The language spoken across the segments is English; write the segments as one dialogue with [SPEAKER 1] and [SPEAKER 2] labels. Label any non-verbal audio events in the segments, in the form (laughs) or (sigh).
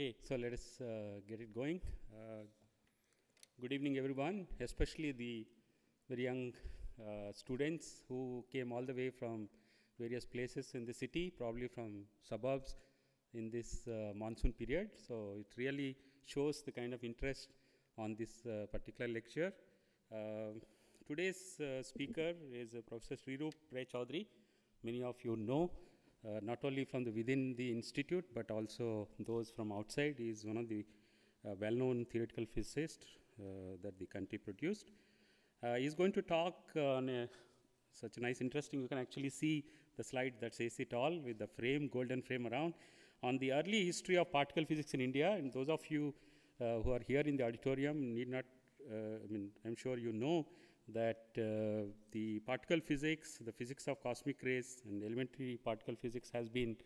[SPEAKER 1] Okay, so let us uh, get it going. Uh, good evening, everyone, especially the very young uh, students who came all the way from various places in the city, probably from suburbs in this uh, monsoon period. So it really shows the kind of interest on this uh, particular lecture. Uh, today's speaker is Professor Srirup Ray Chaudhary. Many of you know, uh, not only from the within the institute, but also those from outside. He is one of the uh, well-known theoretical physicists uh, that the country produced. Uh, he's going to talk on a, such a nice, interesting. You can actually see the slide that says it all with the frame, golden frame around, on the early history of particle physics in India. And those of you uh, who are here in the auditorium need not. I mean, I'm sure you know that uh, the particle physics, the physics of cosmic rays, and elementary particle physics has been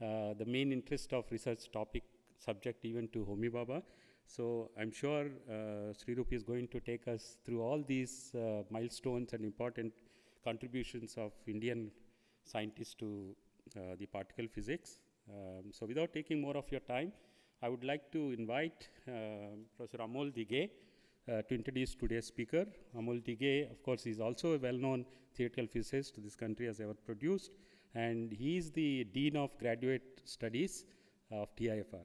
[SPEAKER 1] uh, the main interest of research topic subject even to Homi Bhabha. So I'm sure uh, Srirup is going to take us through all these uh, milestones and important contributions of Indian scientists to uh, the particle physics. Um, so without taking more of your time, I would like to invite uh, Professor Amol Dighe uh, to introduce today's speaker. Amol Dighe, of course, is also a well-known theoretical physicist this country has ever produced, and he is the Dean of Graduate Studies of TIFR.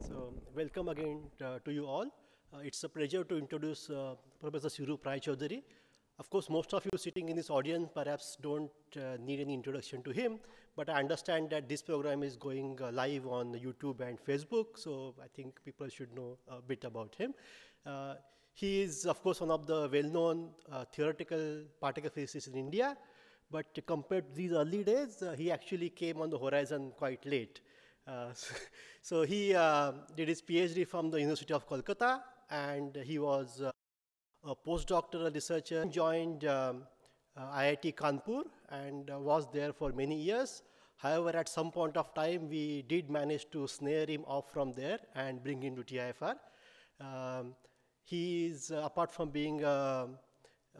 [SPEAKER 2] So, welcome again uh, to you all. Uh, it's a pleasure to introduce uh, Professor Srirup Rai Chaudhary. Of course, most of you sitting in this audience perhaps don't uh, need any introduction to him, but I understand that this program is going uh, live on YouTube and Facebook, so I think people should know a bit about him. Uh, he is, of course, one of the well-known uh, theoretical particle physicists in India, but compared to these early days, uh, he actually came on the horizon quite late. Uh, so, (laughs) so he did his PhD from the University of Kolkata, and he was a postdoctoral researcher. Joined um, uh, IIT Kanpur and uh, was there for many years. However, at some point of time, we did manage to snare him off from there and bring him to TIFR. Um, he is, uh, apart from being a,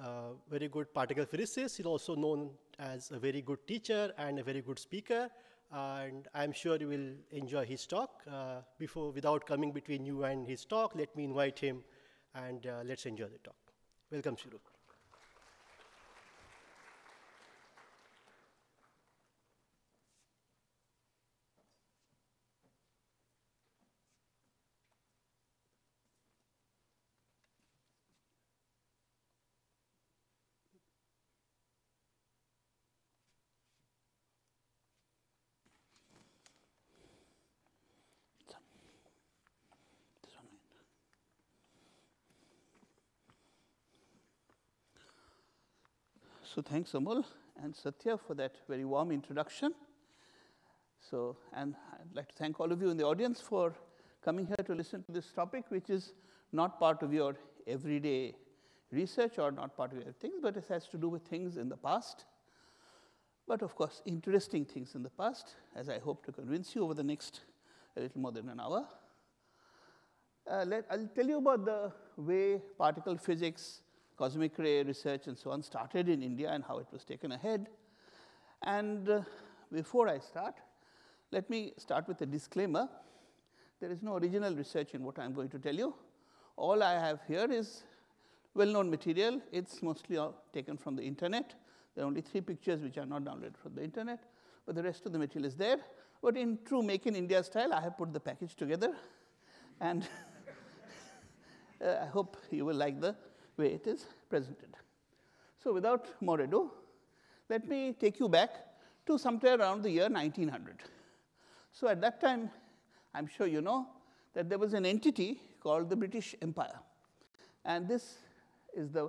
[SPEAKER 2] a very good particle physicist, he's also known as a very good teacher and a very good speaker and I'm sure you will enjoy his talk. Uh, before, without coming between you and his talk, let me invite him and uh, let's enjoy the talk. Welcome, Shiru.
[SPEAKER 3] So thanks, Amol and Satya for that very warm introduction. So, and I'd like to thank all of you in the audience for coming here to listen to this topic, which is not part of your everyday research or not part of your things, but it has to do with things in the past. But of course, interesting things in the past, as I hope to convince you over the next a little more than an hour. Uh, let, I'll tell you about the way particle physics cosmic ray research and so on started in India and how it was taken ahead. And uh, before I start, let me start with a disclaimer. There is no original research in what I'm going to tell you. All I have here is well-known material. It's mostly all taken from the internet. There are only three pictures which are not downloaded from the internet, but the rest of the material is there. But in true Make in India style, I have put the package together, and (laughs) uh, I hope you will like the way it is presented. So without more ado, let me take you back to somewhere around the year 1900. So at that time, I'm sure you know that there was an entity called the British Empire. And this is the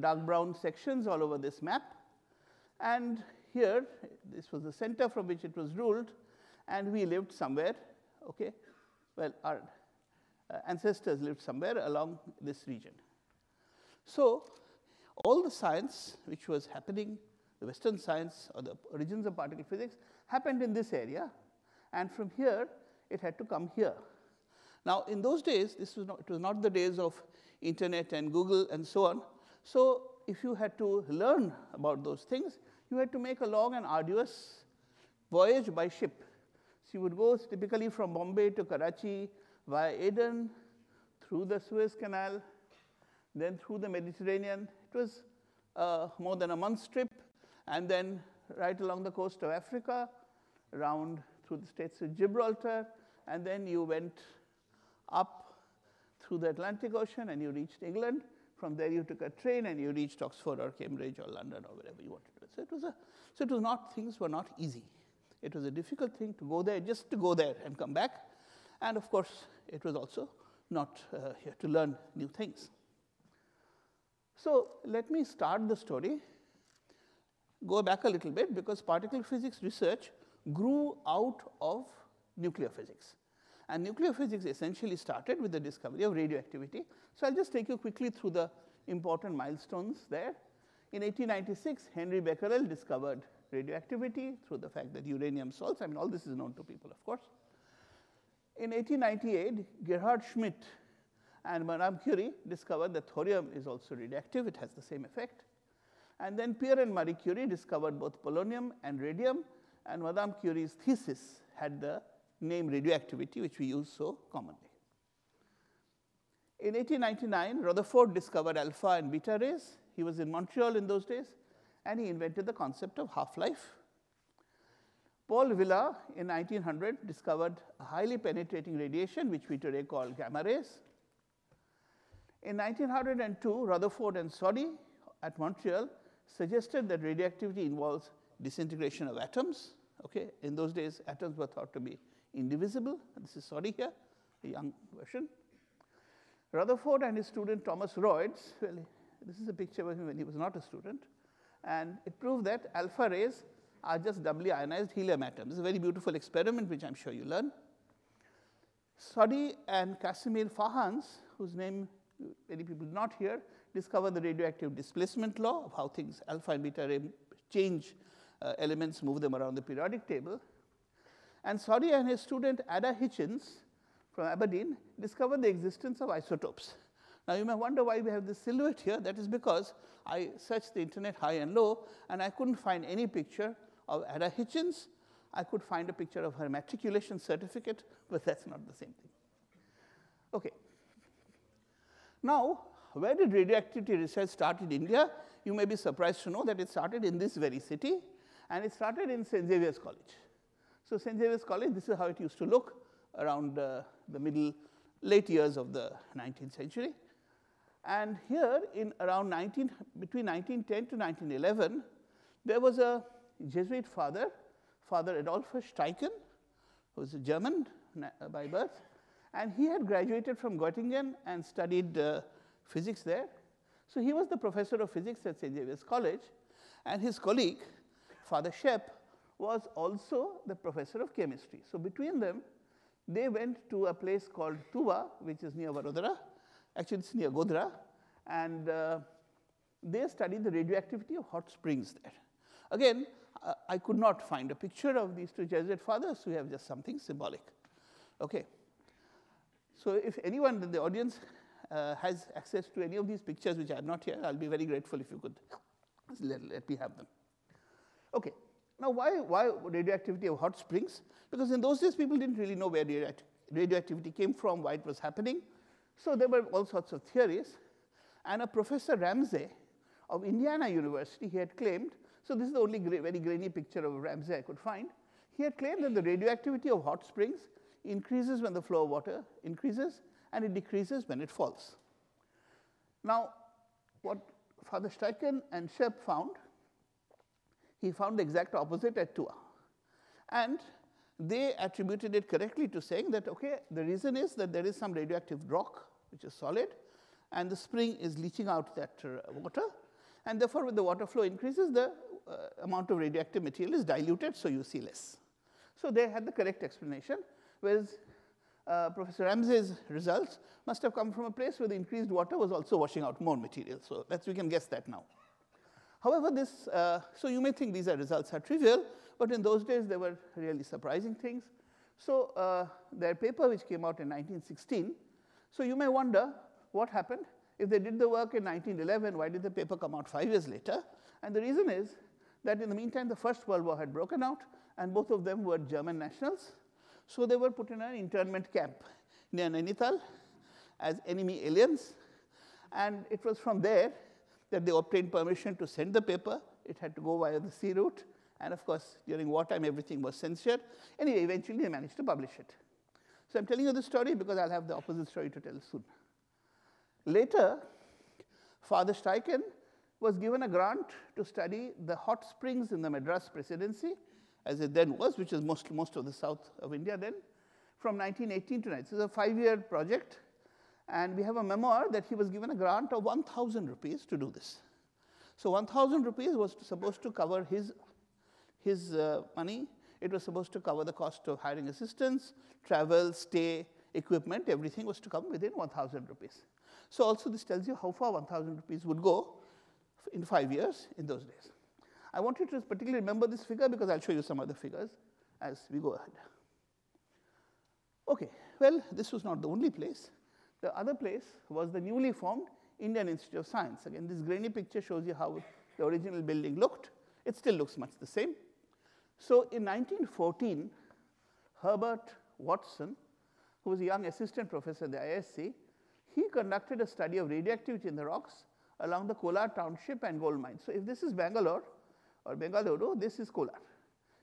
[SPEAKER 3] dark brown sections all over this map. And here, this was the center from which it was ruled, and we lived somewhere, okay? Well, our uh, ancestors lived somewhere along this region. So all the science which was happening, the Western science or the origins of particle physics happened in this area, and from here it had to come here. Now, in those days, this was not, it was not the days of internet and Google and so on. So if you had to learn about those things, you had to make a long and arduous voyage by ship. So you would go typically from Bombay to Karachi via Aden, through the Suez Canal, then through the Mediterranean. It was uh, more than a month's trip, and then right along the coast of Africa, around through the Straits of Gibraltar, and then you went up through the Atlantic Ocean and you reached England. From there, you took a train and you reached Oxford or Cambridge or London or wherever you wanted to. So it was a, so it was not, things were not easy. It was a difficult thing to go there, just to go there and come back. And of course, it was also not uh, here to learn new things. So let me start the story, go back a little bit because particle physics research grew out of nuclear physics. And nuclear physics essentially started with the discovery of radioactivity. So I'll just take you quickly through the important milestones there. In 1896, Henri Becquerel discovered radioactivity through the fact that uranium salts, I mean, all this is known to people, of course. In 1898, Gerhard Schmidt and Madame Curie discovered that thorium is also radioactive, it has the same effect. And then Pierre and Marie Curie discovered both polonium and radium, and Madame Curie's thesis had the name radioactivity, which we use so commonly. In 1899, Rutherford discovered alpha and beta rays. He was in Montreal in those days, and he invented the concept of half-life. Paul Villard in 1900 discovered a highly penetrating radiation, which we today call gamma rays. In 1902, Rutherford and Soddy at Montreal suggested that radioactivity involves disintegration of atoms. Okay, in those days, atoms were thought to be indivisible. This is Soddy here, a young version. Rutherford and his student Thomas Royds, well, this is a picture of him when he was not a student, and it proved that alpha rays are just doubly ionized helium atoms. It's a very beautiful experiment, which I'm sure you learn. Soddy and Casimir Fajans, whose name many people not here, discover the radioactive displacement law of how things alpha and beta change uh, elements, move them around the periodic table. And Soddy and his student Ada Hitchins from Aberdeen discovered the existence of isotopes. Now you may wonder why we have this silhouette here. That is because I searched the internet high and low, and I couldn't find any picture of Ada Hitchins. I could find a picture of her matriculation certificate, but that's not the same thing. Okay. Now, where did radioactivity research start in India? You may be surprised to know that it started in this very city, and it started in St. Xavier's College. So St. Xavier's College, this is how it used to look around uh, the middle, late years of the 19th century. And here in around 19, between 1910 to 1911, there was a Jesuit father, Father Adolphus Steichen, who was a German by birth, and he had graduated from Göttingen and studied uh, physics there. So he was the professor of physics at St. Xavier's College, and his colleague, Father Shep, was also the professor of chemistry. So between them, they went to a place called Tuva, which is near Vadodara. Actually, it's near Godhra, and uh, they studied the radioactivity of hot springs there. Again, uh, I could not find a picture of these two Jesuit fathers, we have just something symbolic. Okay. So if anyone in the audience uh, has access to any of these pictures which are not here, I'll be very grateful if you could let, let me have them. Okay. Now, why, why radioactivity of hot springs? Because in those days, people didn't really know where radioactivity came from, why it was happening. So there were all sorts of theories. And a Professor Ramsey of Indiana University, he had claimed, so this is the only very grainy picture of Ramsey I could find. He had claimed that the radioactivity of hot springs increases when the flow of water increases, and it decreases when it falls. Now, what Father Steichen and Schepp found, he found the exact opposite at Tuva. And they attributed it correctly to saying that, okay, the reason is that there is some radioactive rock, which is solid, and the spring is leaching out that uh, water, and therefore, when the water flow increases, the uh, amount of radioactive material is diluted, so you see less. So they had the correct explanation, whereas uh, Professor Ramsey's results must have come from a place where the increased water was also washing out more material. So that's, we can guess that now. However, this, uh, so you may think these are results are trivial, but in those days they were really surprising things. So uh, their paper, which came out in 1916, so you may wonder what happened. If they did the work in 1911, why did the paper come out five years later? And the reason is that in the meantime, the First World War had broken out, and both of them were German nationals. So they were put in an internment camp near Nainital as enemy aliens. And it was from there that they obtained permission to send the paper. It had to go via the sea route. And of course, during wartime, everything was censored. Anyway, eventually they managed to publish it. So I'm telling you this story because I'll have the opposite story to tell soon. Later, Father Steichen was given a grant to study the hot springs in the Madras Presidency, as it then was, which is most, most of the south of India then, from 1918 to 19. This is a five-year project, and we have a memoir that he was given a grant of 1,000 rupees to do this. So 1,000 rupees was supposed to cover his, his uh, money. It was supposed to cover the cost of hiring assistants, travel, stay, equipment, everything was to come within 1,000 rupees. So also this tells you how far 1,000 rupees would go in five years in those days. I want you to particularly remember this figure because I'll show you some other figures as we go ahead. Okay, well, this was not the only place. The other place was the newly formed Indian Institute of Science. Again, this grainy picture shows you how the original building looked. It still looks much the same. So in 1914, Herbert Watson, who was a young assistant professor at the ISC, he conducted a study of radioactivity in the rocks along the Kolar township and gold mine. So if this is Bangalore or Bengaluru, this is Kolar.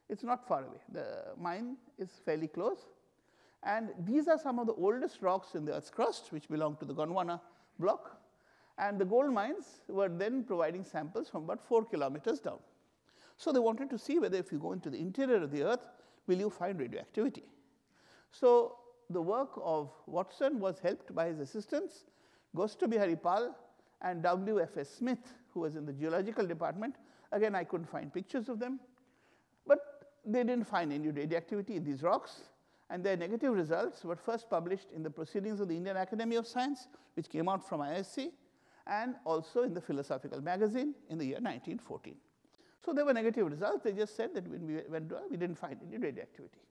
[SPEAKER 3] It's not far away. The mine is fairly close. And these are some of the oldest rocks in the Earth's crust, which belong to the Gondwana block. And the gold mines were then providing samples from about four kilometers down. So they wanted to see whether if you go into the interior of the Earth, will you find radioactivity? So the work of Watson was helped by his assistants, Gosto Pal and W.F.S. Smith, who was in the geological department. Again, I couldn't find pictures of them. But they didn't find any radioactivity in these rocks. And their negative results were first published in the Proceedings of the Indian Academy of Science, which came out from ISC, and also in the Philosophical Magazine in the year 1914. So there were negative results. They just said that when we went, we didn't find any radioactivity.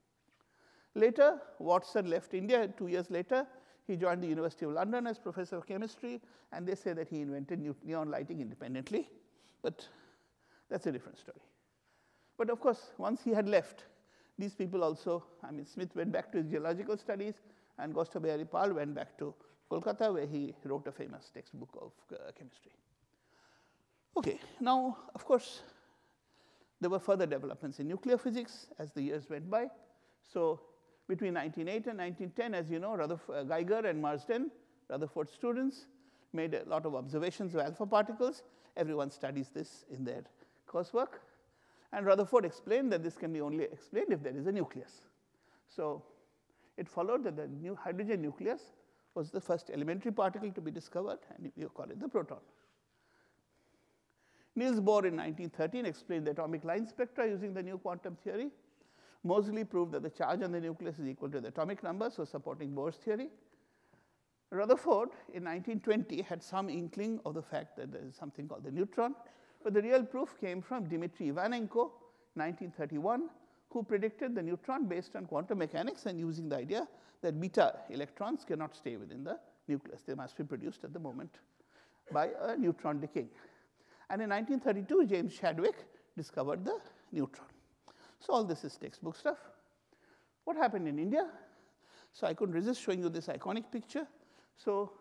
[SPEAKER 3] Later, Watson left India two years later. He joined the University of London as professor of chemistry, and they say that he invented neon lighting independently. But that's a different story. But of course, once he had left, these people also, I mean, Smith went back to his geological studies, and Gosto Pal went back to Kolkata, where he wrote a famous textbook of uh, chemistry. Okay, now, of course, there were further developments in nuclear physics as the years went by. So between 1908 and 1910, as you know, Rutherford, uh, Geiger and Marsden, Rutherford students, made a lot of observations of alpha particles. Everyone studies this in their coursework. And Rutherford explained that this can be only explained if there is a nucleus. So it followed that the new hydrogen nucleus was the first elementary particle to be discovered, and you call it the proton. Niels Bohr in 1913 explained the atomic line spectra using the new quantum theory. Moseley proved that the charge on the nucleus is equal to the atomic number, so supporting Bohr's theory. Rutherford in 1920 had some inkling of the fact that there is something called the neutron, but the real proof came from Dmitry Ivanenko, 1931, who predicted the neutron based on quantum mechanics and using the idea that beta electrons cannot stay within the nucleus. They must be produced at the moment by a neutron decaying. And in 1932, James Chadwick discovered the neutron. So all this is textbook stuff. What happened in India? So I couldn't resist showing you this iconic picture. So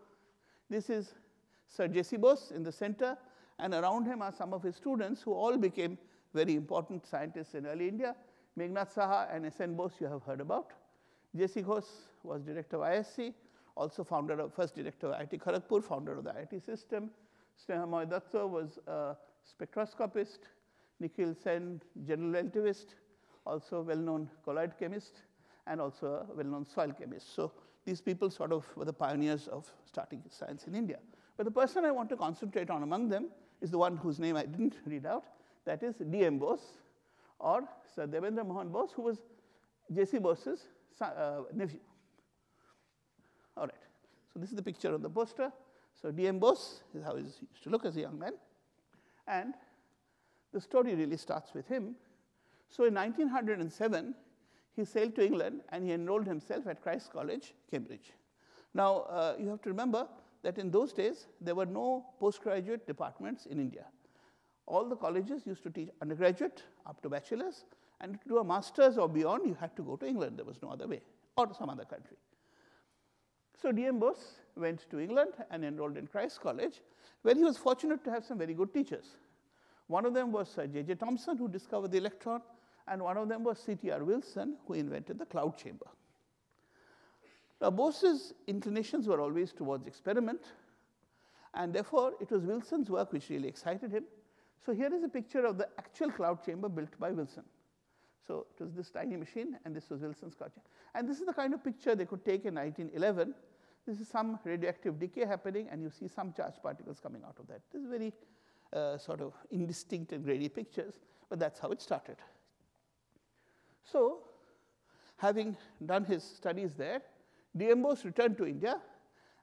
[SPEAKER 3] this is Sir J.C. Bose in the center, and around him are some of his students who all became very important scientists in early India. Meghnad Saha and S.N. Bose you have heard about. J.C. Bose was director of ISC, also founder of, first director of IIT Kharagpur, founder of the IIT system. Snehamoy Datta was a spectroscopist. Nikhil Sen, general relativist also well-known colloid chemist, and also a well-known soil chemist. So these people sort of were the pioneers of starting science in India. But the person I want to concentrate on among them is the one whose name I didn't (laughs) read out, that is D.M. Bose, or Sir Devendra Mohan Bose, who was J.C. Bose's uh, nephew. All right, so this is the picture on the poster. So D.M. Bose is how he used to look as a young man. And the story really starts with him so in 1907, he sailed to England and he enrolled himself at Christ's College, Cambridge. Now, uh, you have to remember that in those days, there were no postgraduate departments in India. all the colleges used to teach undergraduate up to bachelor's, and to do a master's or beyond, you had to go to England. There was no other way, or some other country. So D.M. Bose went to England and enrolled in Christ College, where he was fortunate to have some very good teachers. One of them was uh, Sir J.J. Thomson, who discovered the electron, and one of them was C.T.R. Wilson, who invented the cloud chamber. Now, Bose's inclinations were always towards experiment, and therefore it was Wilson's work which really excited him. So here is a picture of the actual cloud chamber built by Wilson. So it was this tiny machine, and this was Wilson's cloud chamber. And this is the kind of picture they could take in 1911 this is some radioactive decay happening, and you see some charged particles coming out of that. This is very uh, sort of indistinct and grainy pictures, but that's how it started. So, having done his studies there, D.M. Bose returned to India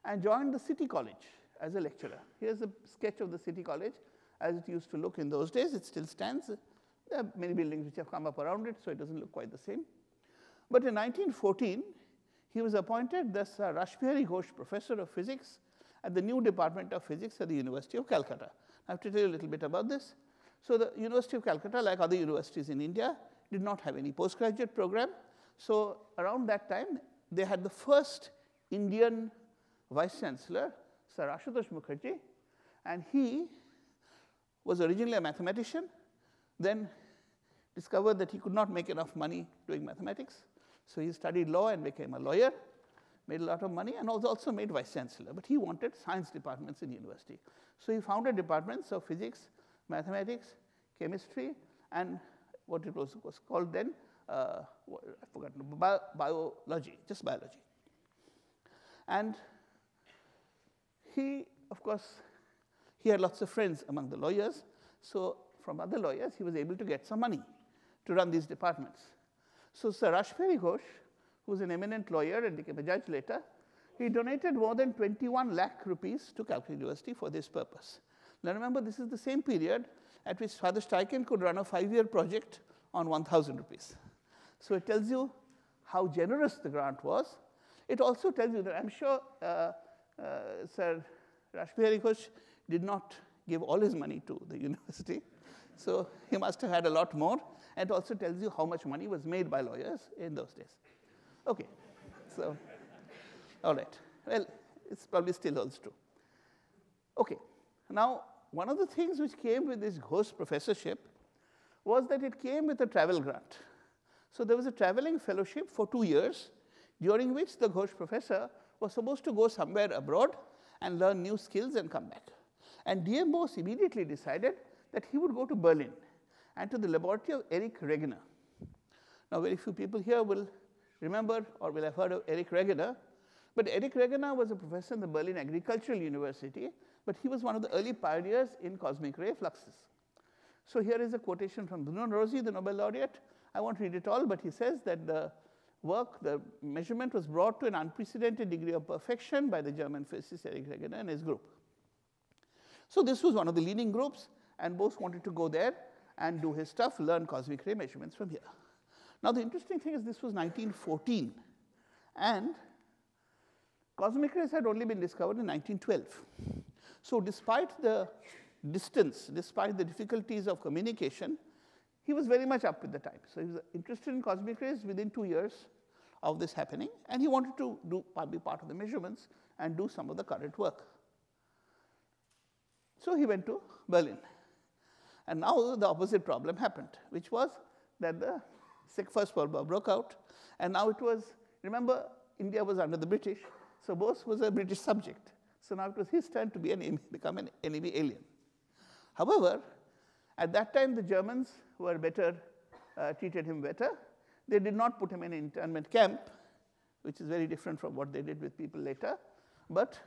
[SPEAKER 3] and joined the City College as a lecturer. Here's a sketch of the City College as it used to look in those days. It still stands. There are many buildings which have come up around it, so it doesn't look quite the same. But in 1914, he was appointed the Sir Rashbihari Ghosh Professor of Physics at the new Department of Physics at the University of Calcutta. I have to tell you a little bit about this. So the University of Calcutta, like other universities in India, did not have any postgraduate program. So around that time, they had the first Indian vice chancellor, Sir Ashutosh Mukherjee, and he was originally a mathematician, then discovered that he could not make enough money doing mathematics. So he studied law and became a lawyer, made a lot of money, and also, also made vice chancellor. But he wanted science departments in university. So he founded departments of physics, mathematics, chemistry, and what it was, was called then, uh, I forgot, bio, biology, just biology. And he, of course, he had lots of friends among the lawyers. So from other lawyers, he was able to get some money to run these departments. So Sir Rashbihari Ghosh, who was an eminent lawyer and became a judge later, he donated more than 21 lakh rupees to Calcutta University for this purpose. Now remember, this is the same period at which Father Steichen could run a five-year project on 1,000 rupees. So it tells you how generous the grant was. It also tells you that I'm sure uh, uh, Sir Rashbihari Ghosh did not give all his money to the (laughs) university. So he must have had a lot more. And it also tells you how much money was made by lawyers in those days. Okay, so, all right. Well, it's probably still holds true. Okay, now one of the things which came with this Ghosh professorship was that it came with a travel grant. So there was a traveling fellowship for two years, during which the Ghosh professor was supposed to go somewhere abroad and learn new skills and come back. And D.M. Bose immediately decided that he would go to Berlin and to the laboratory of Eric Regener. Now, very few people here will remember or will have heard of Eric Regener, but Eric Regener was a professor in the Berlin Agricultural University, but he was one of the early pioneers in cosmic ray fluxes. So here is a quotation from Bruno Rossi, the Nobel laureate. I won't read it all, but he says that the work, the measurement was brought to an unprecedented degree of perfection by the German physicist Erich Regener and his group. So this was one of the leading groups, and Bose wanted to go there and do his stuff, learn cosmic ray measurements from here. Now, the interesting thing is this was 1914, and cosmic rays had only been discovered in 1912. So, despite the distance, despite the difficulties of communication, he was very much up with the time. So, he was interested in cosmic rays within two years of this happening, and he wanted to do, be part of the measurements and do some of the current work. So, he went to Berlin. And now the opposite problem happened, which was that the First World War broke out, and now it was, remember, India was under the British, so Bose was a British subject. So now it was his turn to be an, become an enemy alien. However, at that time, the Germans were better, uh, treated him better. They did not put him in an internment camp, which is very different from what they did with people later. But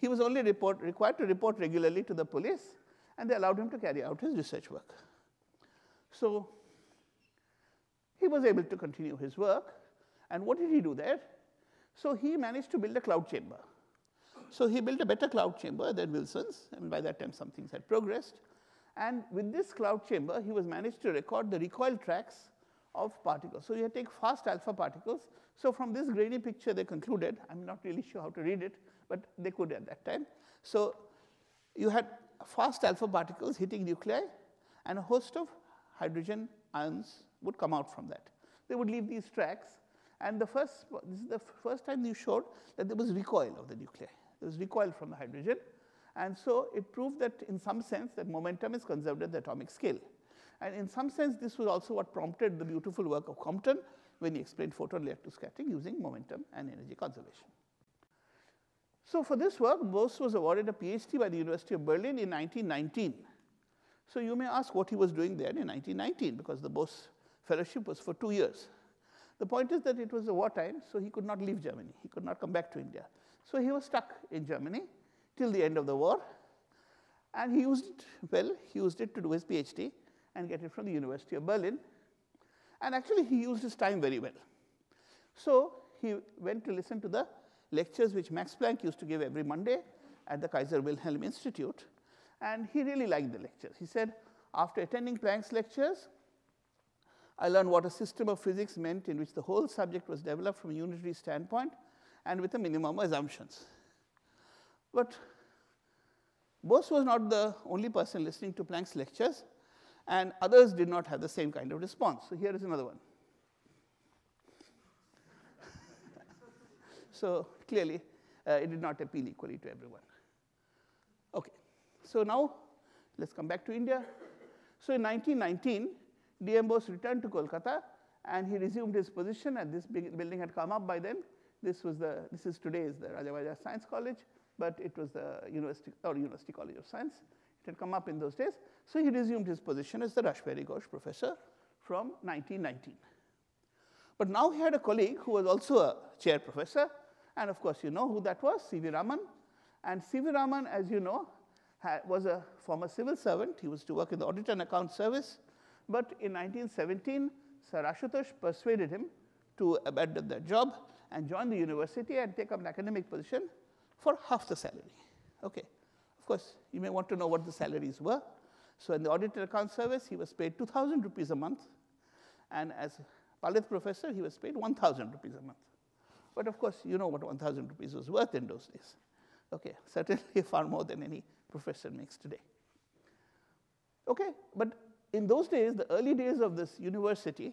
[SPEAKER 3] he was only report, required to report regularly to the police and they allowed him to carry out his research work. So he was able to continue his work. And what did he do there? So he managed to build a cloud chamber. So he built a better cloud chamber than Wilson's, and by that time some things had progressed. And with this cloud chamber, he was managed to record the recoil tracks of particles. So you take fast alpha particles. So from this grainy picture, they concluded, I'm not really sure how to read it, but they could at that time. So you had fast alpha particles hitting nuclei and a host of hydrogen ions would come out from that. They would leave these tracks, and the first, this is the first time you showed that there was recoil of the nuclei. There was recoil from the hydrogen, and so it proved that in some sense that momentum is conserved at the atomic scale. And in some sense, this was also what prompted the beautiful work of Compton when he explained photon electroscattering using momentum and energy conservation. So for this work, Bose was awarded a PhD by the University of Berlin in 1919. So you may ask what he was doing there in 1919, because the Bose fellowship was for two years. The point is that it was a wartime, so he could not leave Germany. He could not come back to India. So he was stuck in Germany till the end of the war. And he used it, well, he used it to do his PhD and get it from the University of Berlin. And actually, he used his time very well. So he went to listen to the lectures which Max Planck used to give every Monday at the Kaiser Wilhelm Institute. And he really liked the lectures. He said, after attending Planck's lectures, I learned what a system of physics meant in which the whole subject was developed from a unitary standpoint and with a minimum of assumptions. But Bose was not the only person listening to Planck's lectures, and others did not have the same kind of response. So here is another one. (laughs) so clearly, uh, it did not appeal equally to everyone. Okay, so now let's come back to India. So in 1919, D.M. Bose returned to Kolkata and he resumed his position and this building had come up by then. This was the, this is today's the Rajabazar Science College, but it was the University, or University College of Science. It had come up in those days. So he resumed his position as the Rashbihari Ghosh professor from 1919. But now he had a colleague who was also a chair professor, and of course you know who that was, C.V. Raman. And C.V. Raman, as you know, was a former civil servant. He was to work in the Audit and Account Service. But in 1917, Sir Ashutosh persuaded him to abandon that job and join the university and take up an academic position for half the salary. Okay. Of course, you may want to know what the salaries were. So in the Audit and Account Service, he was paid 2,000 rupees a month. And as Palit professor, he was paid 1,000 rupees a month. But of course, you know what 1,000 rupees was worth in those days. Okay, (laughs) certainly far more than any professor makes today. Okay, but in those days, the early days of this university,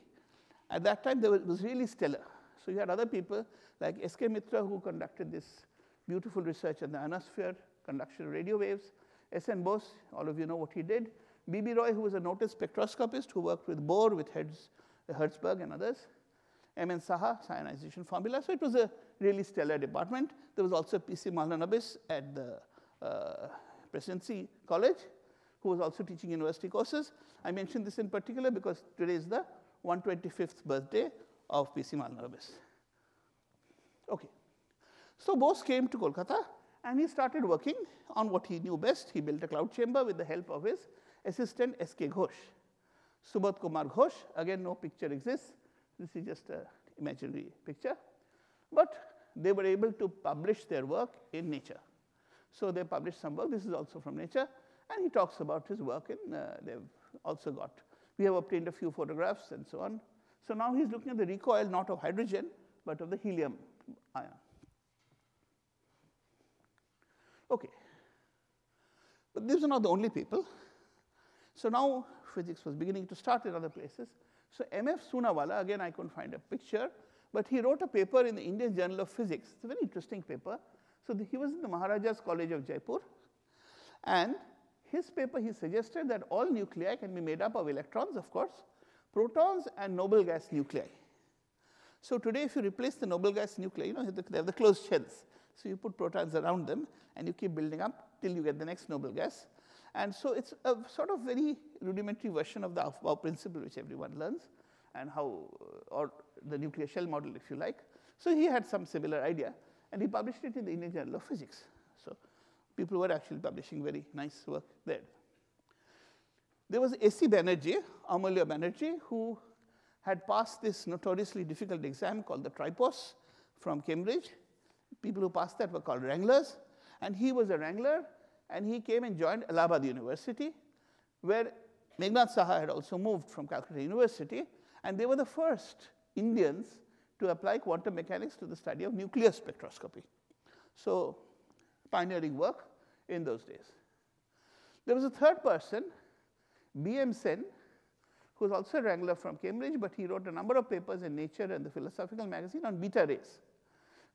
[SPEAKER 3] at that time, there was, was really stellar. So you had other people like S.K. Mitra, who conducted this beautiful research on the ionosphere, conduction of radio waves. S.N. Bose, all of you know what he did. B.B. Roy, who was a noted spectroscopist who worked with Bohr, with Hertz, Herzberg, and others. M.N. Saha, cyanization formula. So it was a really stellar department. There was also P.C. Mahalanobis at the uh, Presidency College, who was also teaching university courses. I mention this in particular because today is the 125th birthday of P.C. Mahalanobis. Okay. So Bose came to Kolkata and he started working on what he knew best. He built a cloud chamber with the help of his assistant S.K. Ghosh. Subodh Kumar Ghosh, again no picture exists. This is just an imaginary picture. But they were able to publish their work in Nature. So they published some work. This is also from Nature. And he talks about his work in, uh, they've also got, we have obtained a few photographs and so on. So now he's looking at the recoil not of hydrogen, but of the helium ion. Okay. But these are not the only people. So now physics was beginning to start in other places. So M.F. Sunawala, again I couldn't find a picture, but he wrote a paper in the Indian Journal of Physics. It's a very interesting paper. So the, he was in the Maharaja's College of Jaipur, and his paper, he suggested that all nuclei can be made up of electrons, of course, protons, and noble gas nuclei. So today, if you replace the noble gas nuclei, you know, they have the closed shells. So you put protons around them, and you keep building up till you get the next noble gas. And so it's a sort of very rudimentary version of the Aufbau principle, which everyone learns, and how, uh, or the nuclear shell model, if you like. So he had some similar idea, and he published it in the Indian Journal of Physics So people were actually publishing very nice work there. There was A.C. Banerjee, Amulya Banerjee, who had passed this notoriously difficult exam called the Tripos from Cambridge. People who passed that were called wranglers. And he was a wrangler, and he came and joined Allahabad University, where Meghnad Saha had also moved from Calcutta University, and they were the first Indians to apply quantum mechanics to the study of nuclear spectroscopy. So pioneering work in those days. There was a third person, B.M. Sen, who was also a wrangler from Cambridge, but he wrote a number of papers in Nature and the Philosophical Magazine on beta rays.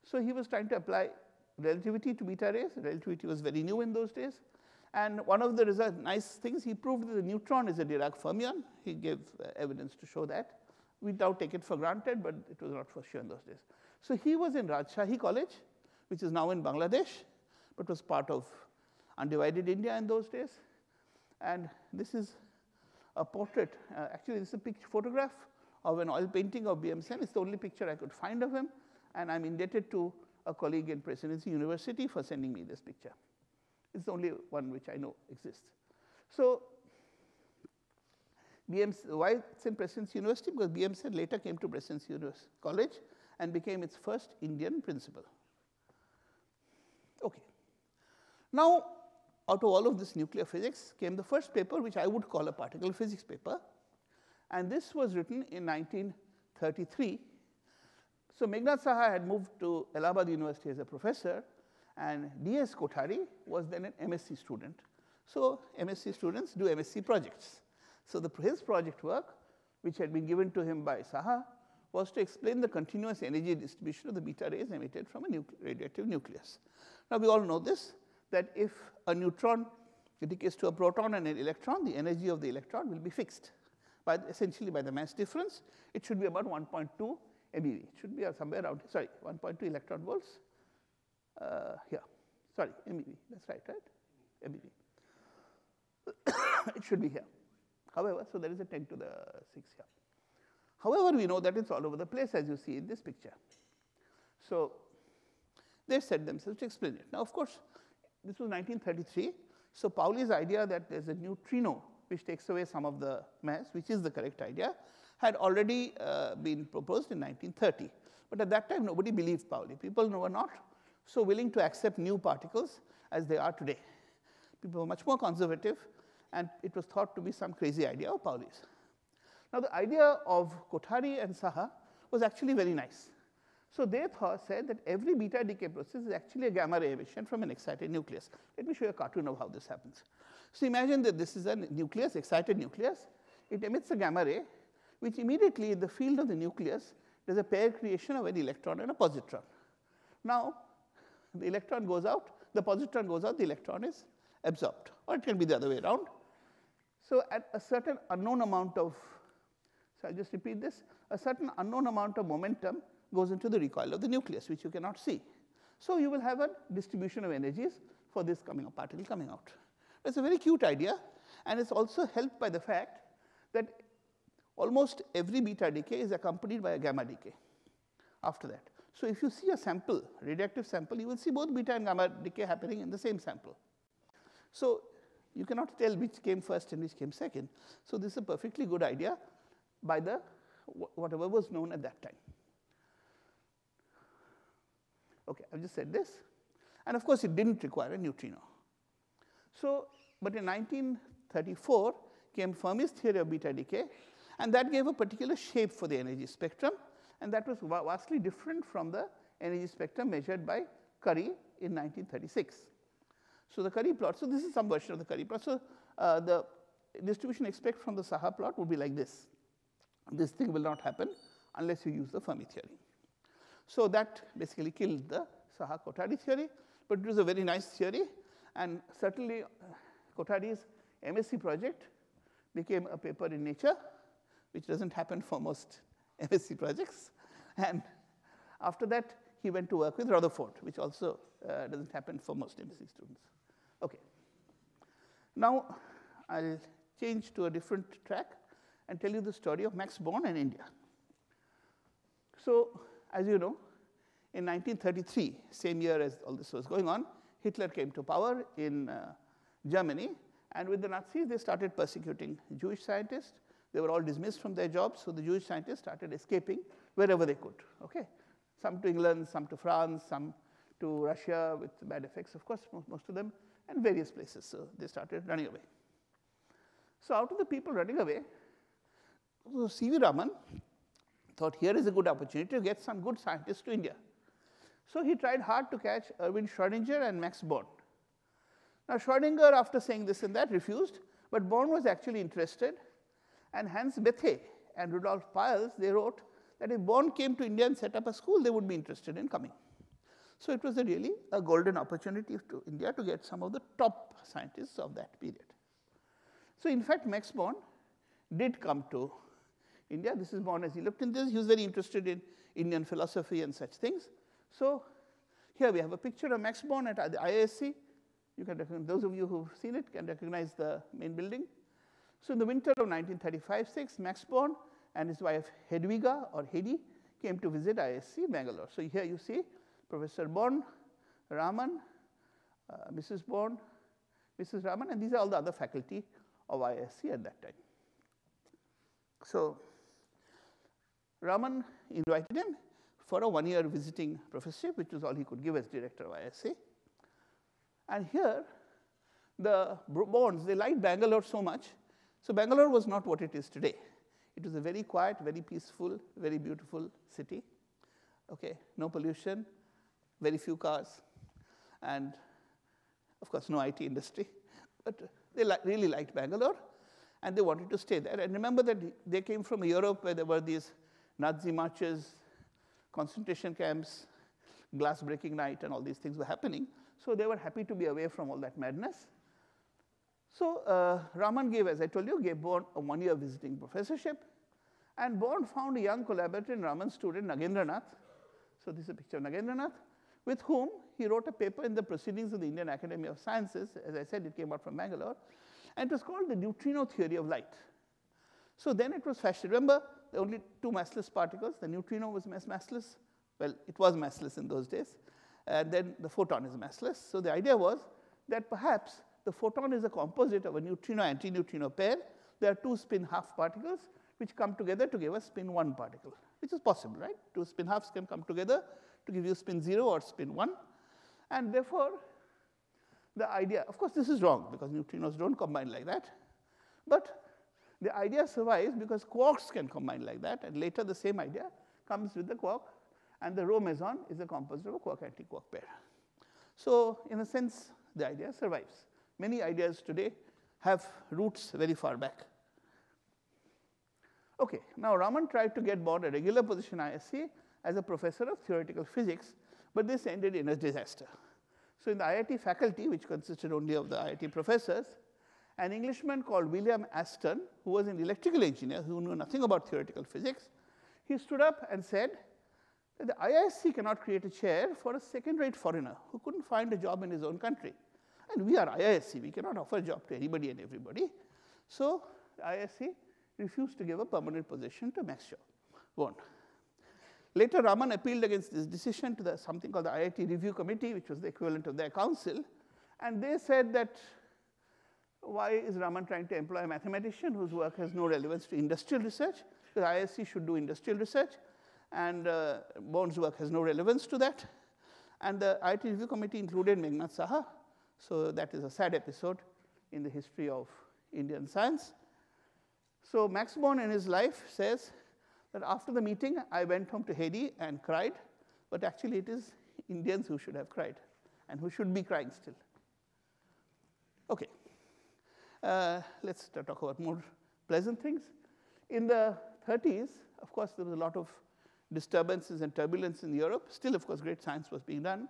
[SPEAKER 3] So he was trying to apply relativity to beta rays. Relativity was very new in those days. And one of the result, nice things, he proved that the neutron is a Dirac fermion. He gave uh, evidence to show that. We now take it for granted, but it was not for sure in those days. So he was in Rajshahi College, which is now in Bangladesh, but was part of undivided India in those days. And this is a portrait. Uh, actually, this is a picture, photograph of an oil painting of B.M. Sen. It's the only picture I could find of him, and I'm indebted to a colleague in Presidency University for sending me this picture. It's the only one which I know exists. So BM, why it's in Presidency University? Because BM Sen later came to Presidency College and became its first Indian principal. Okay. Now, out of all of this nuclear physics came the first paper, which I would call a particle physics paper. And this was written in 1933. So Meghnad Saha had moved to Allahabad University as a professor, and D.S. Kothari was then an MSc student. So MSc students do MSc projects. So the, his project work, which had been given to him by Saha, was to explain the continuous energy distribution of the beta rays emitted from a nucle radioactive nucleus. Now we all know this, that if a neutron decays to a proton and an electron, the energy of the electron will be fixed by essentially by the mass difference. It should be about 1.2 MeV. It should be somewhere around, sorry, 1.2 electron volts uh, here. Sorry, MeV. That's right, right? MeV. (coughs) it should be here. However, so there is a 10 to the 6 here. However, we know that it's all over the place as you see in this picture. So they set themselves to explain it. Now, of course, this was 1933. So Pauli's idea that there's a neutrino which takes away some of the mass, which is the correct idea, had already uh, been proposed in 1930. But at that time, nobody believed Pauli. People were not so willing to accept new particles as they are today. People were much more conservative, and it was thought to be some crazy idea of Pauli's. Now, the idea of Kothari and Saha was actually very nice. So they thought, said that every beta decay process is actually a gamma ray emission from an excited nucleus. Let me show you a cartoon of how this happens. So imagine that this is a nucleus, excited nucleus. It emits a gamma ray, which immediately in the field of the nucleus, there's a pair creation of an electron and a positron. Now, the electron goes out, the positron goes out, the electron is absorbed. Or it can be the other way around. So at a certain unknown amount of, so I'll just repeat this, a certain unknown amount of momentum goes into the recoil of the nucleus, which you cannot see. So you will have a distribution of energies for this coming particle coming out. It's a very cute idea, and it's also helped by the fact that almost every beta decay is accompanied by a gamma decay after that. So if you see a sample, radioactive sample, you will see both beta and gamma decay happening in the same sample. So you cannot tell which came first and which came second. So this is a perfectly good idea by the whatever was known at that time. Okay, I've just said this. And of course, it didn't require a neutrino. So, but in 1934 came Fermi's theory of beta decay, and that gave a particular shape for the energy spectrum, and that was vastly different from the energy spectrum measured by Kurie in 1936. So the Kurie plot, so this is some version of the Kurie plot. So uh, the distribution expect from the Saha plot would be like this. This thing will not happen unless you use the Fermi theory. So that basically killed the Saha-Kothari theory, but it was a very nice theory, and certainly uh, Kothari's MSc project became a paper in Nature, which doesn't happen for most (laughs) MSc projects. And after that, he went to work with Rutherford, which also uh, doesn't happen for most MSc students. Okay. Now, I'll change to a different track and tell you the story of Max Born and India. So, as you know, in 1933, same year as all this was going on, Hitler came to power in uh, Germany, and with the Nazis, they started persecuting Jewish scientists, they were all dismissed from their jobs, so the Jewish scientists started escaping wherever they could. Okay, some to England, some to France, some to Russia with bad effects, of course, most of them, and various places. So they started running away. So out of the people running away, so C.V. Raman thought here is a good opportunity to get some good scientists to India. So he tried hard to catch Erwin Schrödinger and Max Born. Now Schrödinger, after saying this and that, refused, But Born was actually interested, and Hans Bethe and Rudolf Peierls, they wrote that if Born came to India and set up a school, they would be interested in coming. So it was a really a golden opportunity to India to get some of the top scientists of that period. So in fact, Max Born did come to India. This is Born as he looked in this. He was very interested in Indian philosophy and such things. So here we have a picture of Max Born at the IISc. You can recognize, those of you who've seen it can recognize the main building. So in the winter of 1935-6, Max Born and his wife Hedwiga or Hedi came to visit IISc Bangalore. So here you see Professor Born, Raman, uh, Mrs. Born, Mrs. Raman, and these are all the other faculty of IISc at that time. So Raman invited him for a one-year visiting professorship, which was all he could give as director of IISc. And here, the Borns, they liked Bangalore so much. So Bangalore was not what it is today. It was a very quiet, very peaceful, very beautiful city. Okay, no pollution, very few cars, and of course, no IT industry. But they li really liked Bangalore, and they wanted to stay there. And remember that they came from Europe where there were these Nazi marches, concentration camps, glass breaking night, and all these things were happening. So they were happy to be away from all that madness. So uh, Raman gave, as I told you, gave Born a one-year visiting professorship. And Born found a young collaborator in Raman's student, Nagendranath. So this is a picture of Nagendranath, with whom he wrote a paper in the Proceedings of the Indian Academy of Sciences. As I said, it came out from Bangalore. And it was called the neutrino theory of light. So then it was fashioned. Remember, there were only two massless particles. The neutrino was massless. Well, it was massless in those days. And then the photon is massless. So the idea was that perhaps the photon is a composite of a neutrino-antineutrino pair. There are two spin half particles which come together to give a spin 1 particle, which is possible, right? Two spin halves can come together to give you spin 0 or spin 1. And therefore, the idea, of course, this is wrong because neutrinos don't combine like that. But the idea survives because quarks can combine like that. And later, the same idea comes with the quark. And the rho meson is a composite of a quark anti-quark pair. So in a sense, the idea survives. Many ideas today have roots very far back. Okay, now Raman tried to get Born a regular position IISc as a professor of theoretical physics, but this ended in a disaster. So in the IIT faculty, which consisted only of the IIT professors, an Englishman called William Aston, who was an electrical engineer who knew nothing about theoretical physics, he stood up and said that the IISc cannot create a chair for a second-rate foreigner who couldn't find a job in his own country. And we are IISc, we cannot offer a job to anybody and everybody. So IISc refused to give a permanent position to Max Born. Later, Raman appealed against this decision to the, something called the IIT Review Committee, which was the equivalent of their council. And they said that why is Raman trying to employ a mathematician whose work has no relevance to industrial research? because IISc should do industrial research, and uh, Born's work has no relevance to that. And the IIT Review Committee included Meghnad Saha, so that is a sad episode in the history of Indian science. So Max Born in his life says that after the meeting, I went home to Hedi and cried, but actually it is Indians who should have cried and who should be crying still. Okay, uh, let's talk about more pleasant things. In the 30s, of course, there was a lot of disturbances and turbulence in Europe. Still, of course, great science was being done.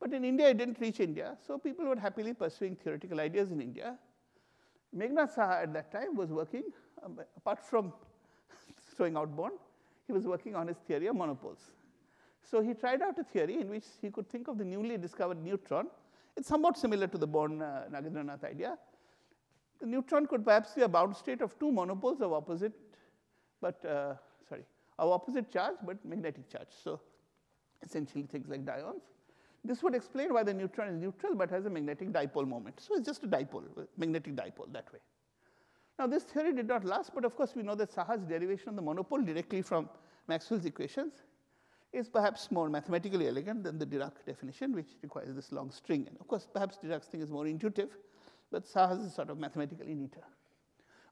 [SPEAKER 3] But in India, it didn't reach India, so people were happily pursuing theoretical ideas in India. Meghnad Saha at that time was working, um, apart from (laughs) throwing out Born, he was working on his theory of monopoles. So he tried out a theory in which he could think of the newly discovered neutron. It's somewhat similar to the Born uh, Nagendranath idea. The neutron could perhaps be a bound state of two monopoles of opposite, but uh, sorry, of opposite charge but magnetic charge. So essentially things like dyons. This would explain why the neutron is neutral but has a magnetic dipole moment. So it's just a dipole, magnetic dipole that way. Now, this theory did not last, but of course, we know that Saha's derivation of the monopole directly from Maxwell's equations is perhaps more mathematically elegant than the Dirac definition, which requires this long string. And of course, perhaps Dirac's thing is more intuitive, but Saha's is sort of mathematically neater.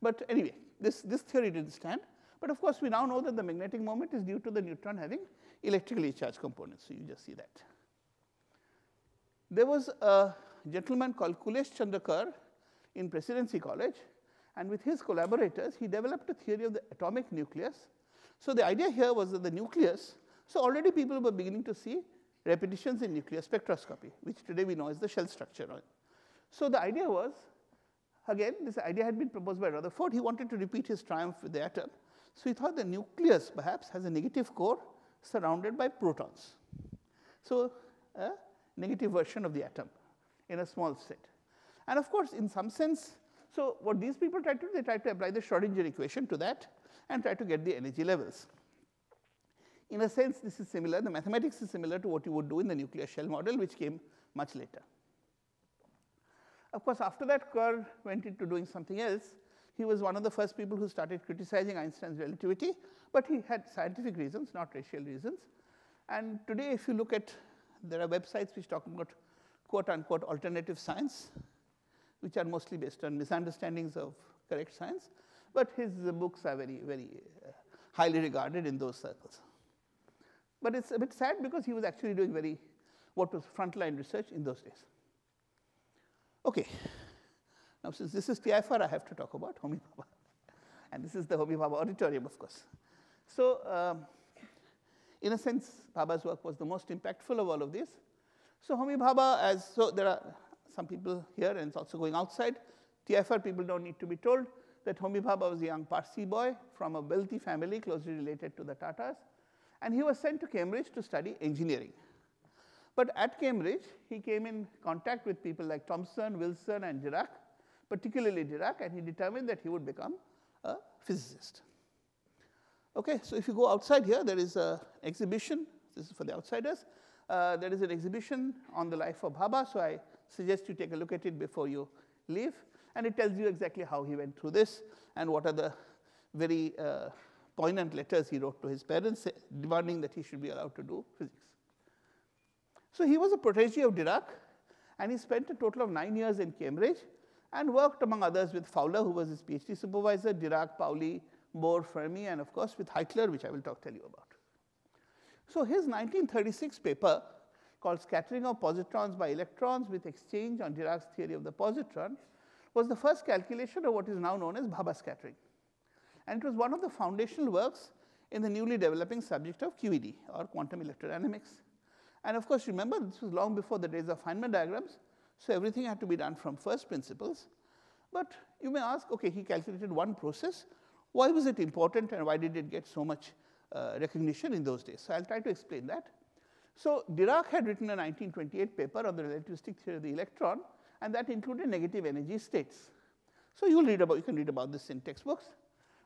[SPEAKER 3] But anyway, this, this theory didn't stand. But of course, we now know that the magnetic moment is due to the neutron having electrically charged components. So you just see that. There was a gentleman called Kulesh Chandra Kar in Presidency College, And with his collaborators, he developed a theory of the atomic nucleus. So the idea here was that the nucleus, so already people were beginning to see repetitions in nuclear spectroscopy, which today we know as the shell structure. So the idea was, again, this idea had been proposed by Rutherford. He wanted to repeat his triumph with the atom. So he thought the nucleus perhaps has a negative core surrounded by protons. So a negative version of the atom in a small state. And of course, in some sense, so what these people tried to do, they tried to apply the Schrodinger equation to that and try to get the energy levels. In a sense, this is similar, the mathematics is similar to what you would do in the nuclear shell model, which came much later. Of course, after that, Kar went into doing something else. He was one of the first people who started criticizing Einstein's relativity, but he had scientific reasons, not racial reasons. And today, if you look at, there are websites which talk about quote unquote alternative science, which are mostly based on misunderstandings of correct science. But his books are very, very uh, highly regarded in those circles. But it's a bit sad because he was actually doing very, what was frontline research in those days. Okay. Now, since this is TIFR, I have to talk about Homi Bhabha. and this is the Homi Bhabha auditorium, of course. So, um, in a sense, Bhabha's work was the most impactful of all of these. So, Homi Bhabha, as so there are some people here, and it's also going outside. TIFR people don't need to be told that Homi Bhabha was a young Parsi boy from a wealthy family closely related to the Tatas, and he was sent to Cambridge to study engineering. But at Cambridge, he came in contact with people like Thomson, Wilson, and Dirac, particularly Dirac, and he determined that he would become a physicist. Okay, so if you go outside here, there is an exhibition. This is for the outsiders. Uh, there is an exhibition on the life of Bhabha, so I suggest you take a look at it before you leave. And it tells you exactly how he went through this and what are the very uh, poignant letters he wrote to his parents demanding that he should be allowed to do physics. So he was a protege of Dirac, and he spent a total of nine years in Cambridge and worked, among others, with Fowler, who was his PhD supervisor, Dirac, Pauli, Bohr, Fermi, and of course with Heitler, which I will talk tell you about. So his 1936 paper called Scattering of Positrons by Electrons with Exchange on Dirac's theory of the positron was the first calculation of what is now known as Bhabha scattering. And it was one of the foundational works in the newly developing subject of QED or quantum electrodynamics. And of course, remember this was long before the days of Feynman diagrams, so everything had to be done from first principles. But you may ask, okay, he calculated one process. Why was it important and why did it get so much uh, recognition in those days? So I'll try to explain that. So Dirac had written a 1928 paper on the relativistic theory of the electron, and that included negative energy states. So you'll read about, you can read about this in textbooks.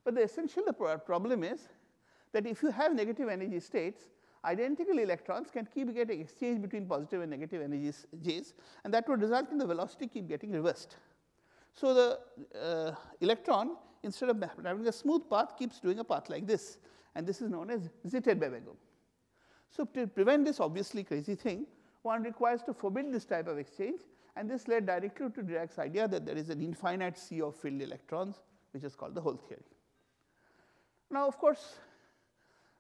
[SPEAKER 3] But the essential problem is that if you have negative energy states, identical electrons can keep getting exchanged between positive and negative energies J's, and that would result in the velocity keep getting reversed. So the uh, electron, instead of having a smooth path, keeps doing a path like this, and this is known as Zitterbewegung. So to prevent this obviously crazy thing, one requires to forbid this type of exchange, and this led directly to Dirac's idea that there is an infinite sea of filled electrons, which is called the hole theory. Now, of course,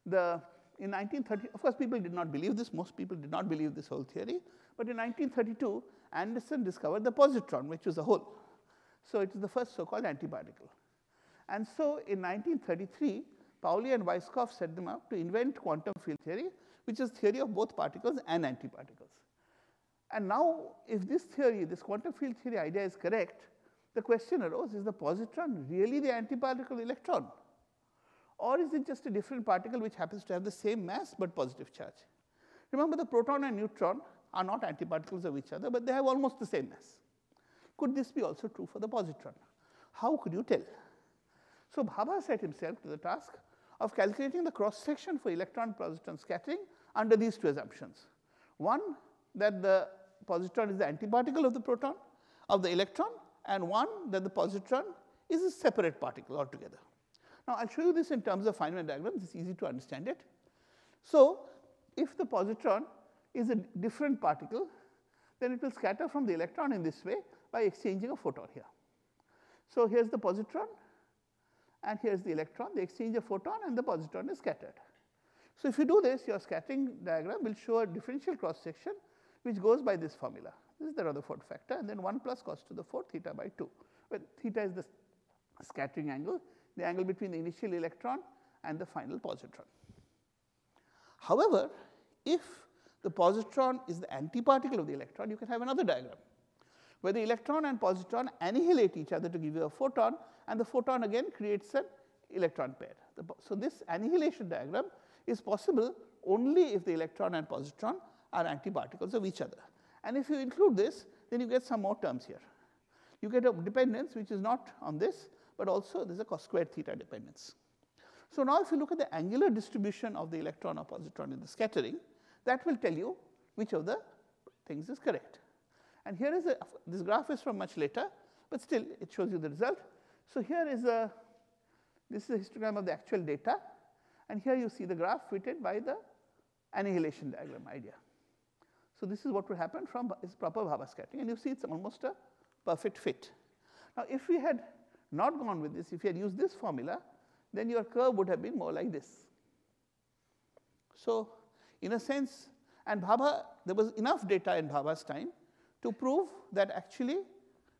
[SPEAKER 3] the in 1930, of course, people did not believe this. Most people did not believe this whole theory. But in 1932, Anderson discovered the positron, which was a hole. So it is the first so-called antiparticle. And so in 1933, Pauli and Weisskopf set them up to invent quantum field theory, which is theory of both particles and antiparticles. And now, if this theory, this quantum field theory idea is correct, the question arose, is the positron really the antiparticle electron? Or is it just a different particle which happens to have the same mass but positive charge? Remember, the proton and neutron are not antiparticles of each other, but they have almost the same mass. Could this be also true for the positron? How could you tell? So Bhabha set himself to the task of calculating the cross section for electron positron scattering under these two assumptions. One, that the positron is the antiparticle of the proton, of the electron, and one, that the positron is a separate particle altogether. Now, I'll show you this in terms of Feynman diagrams, it's easy to understand it. So, if the positron is a different particle, then it will scatter from the electron in this way by exchanging a photon here. So, here's the positron, and here's the electron. They exchange a photon and the positron is scattered. So if you do this, your scattering diagram will show a differential cross section which goes by this formula. This is the Rutherford factor and then 1 plus cos to the 4 theta by 2, where theta is the scattering angle, the angle between the initial electron and the final positron. However, if the positron is the antiparticle of the electron, you can have another diagram where the electron and positron annihilate each other to give you a photon, and the photon again creates an electron pair. so, this annihilation diagram is possible only if the electron and positron are antiparticles of each other. And if you include this, then you get some more terms here. You get a dependence which is not on this, but also there is a cos squared theta dependence. So, now if you look at the angular distribution of the electron or positron in the scattering, that will tell you which of the things is correct. And here is a, this graph is from much later, but still it shows you the result. So, here is a, this is a histogram of the actual data, and here you see the graph fitted by the annihilation diagram idea. So, this is what would happen from is proper Bhabha scattering, and you see it's almost a perfect fit. Now, if we had not gone with this, if we had used this formula, then your curve would have been more like this. So, in a sense, and Bhabha, there was enough data in Bhabha's time to prove that actually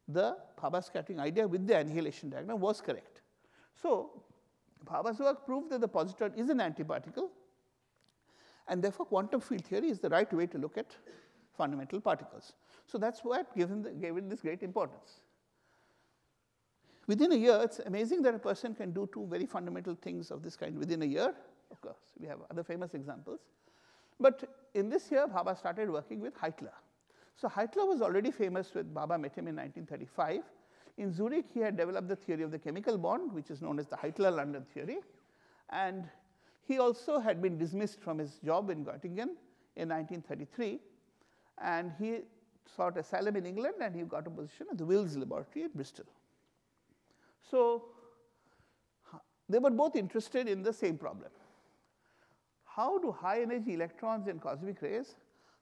[SPEAKER 3] the Bhabha scattering idea with the annihilation diagram was correct. So, Bhabha's work proved that the positron is an antiparticle and therefore quantum field theory is the right way to look at fundamental particles. So, that is what gave, the, gave it this great importance. Within a year, it is amazing that a person can do two very fundamental things of this kind within a year. Of course, we have other famous examples. But in this year, Bhabha started working with Heitler. So Heitler was already famous with Bhabha met him in 1935. In Zurich, he had developed the theory of the chemical bond, which is known as the Heitler-London theory. And he also had been dismissed from his job in Göttingen in 1933. And he sought asylum in England and he got a position at the Wills Laboratory at Bristol. So they were both interested in the same problem. How do high energy electrons in cosmic rays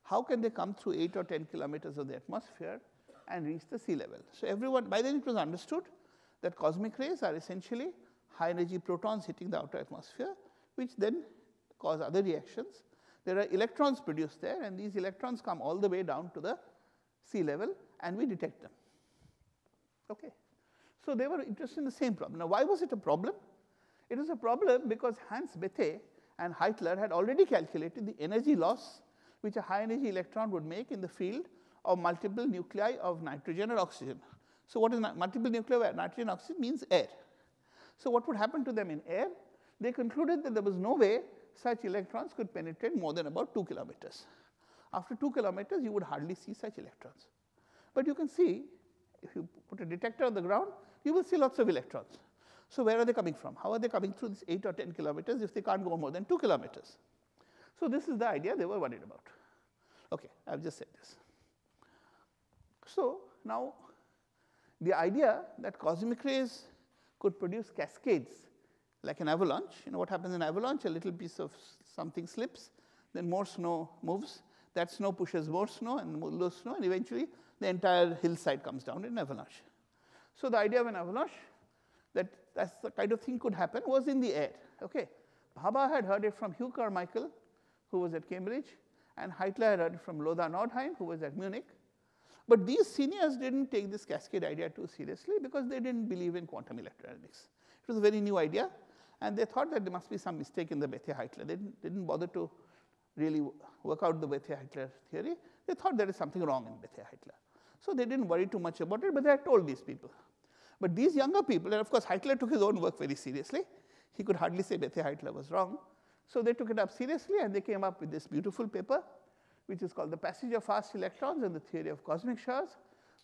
[SPEAKER 3] how can they come through 8 or 10 kilometers of the atmosphere and reach the sea level? So, everyone by then it was understood that cosmic rays are essentially high energy protons hitting the outer atmosphere, which then cause other reactions. There are electrons produced there, and these electrons come all the way down to the sea level, and we detect them. Okay. So, they were interested in the same problem. Now, why was it a problem? It was a problem because Hans Bethe and Heitler had already calculated the energy loss which a high energy electron would make in the field of multiple nuclei of nitrogen or oxygen. So, what is multiple nuclei of nitrogen oxygen means air. So, what would happen to them in air? They concluded that there was no way such electrons could penetrate more than about 2 kilometers. After 2 kilometers, you would hardly see such electrons. But you can see, if you put a detector on the ground, you will see lots of electrons. So, where are they coming from? How are they coming through this 8 or 10 kilometers if they can't go more than 2 kilometers? So, this is the idea they were worried about. Okay, I have just said this. So, now the idea that cosmic rays could produce cascades like an avalanche, you know what happens in avalanche? A little piece of something slips, then more snow moves, that snow pushes more snow and more snow, and eventually the entire hillside comes down in avalanche. So, the idea of an avalanche that that's the kind of thing could happen was in the air. Okay. Bhabha had heard it from Hugh Carmichael who was at Cambridge, and Heitler from Lothar Nordheim, who was at Munich. But these seniors didn't take this cascade idea too seriously because they didn't believe in quantum electrodynamics. It was a very new idea, and they thought that there must be some mistake in the Bethe-Heitler. They didn't, didn't bother to really work out the Bethe-Heitler theory. They thought there is something wrong in Bethe-Heitler. So they didn't worry too much about it, but they had told these people. But these younger people, and of course Heitler took his own work very seriously. He could hardly say Bethe-Heitler was wrong. So they took it up seriously and they came up with this beautiful paper, which is called The Passage of Fast Electrons and the Theory of Cosmic Showers,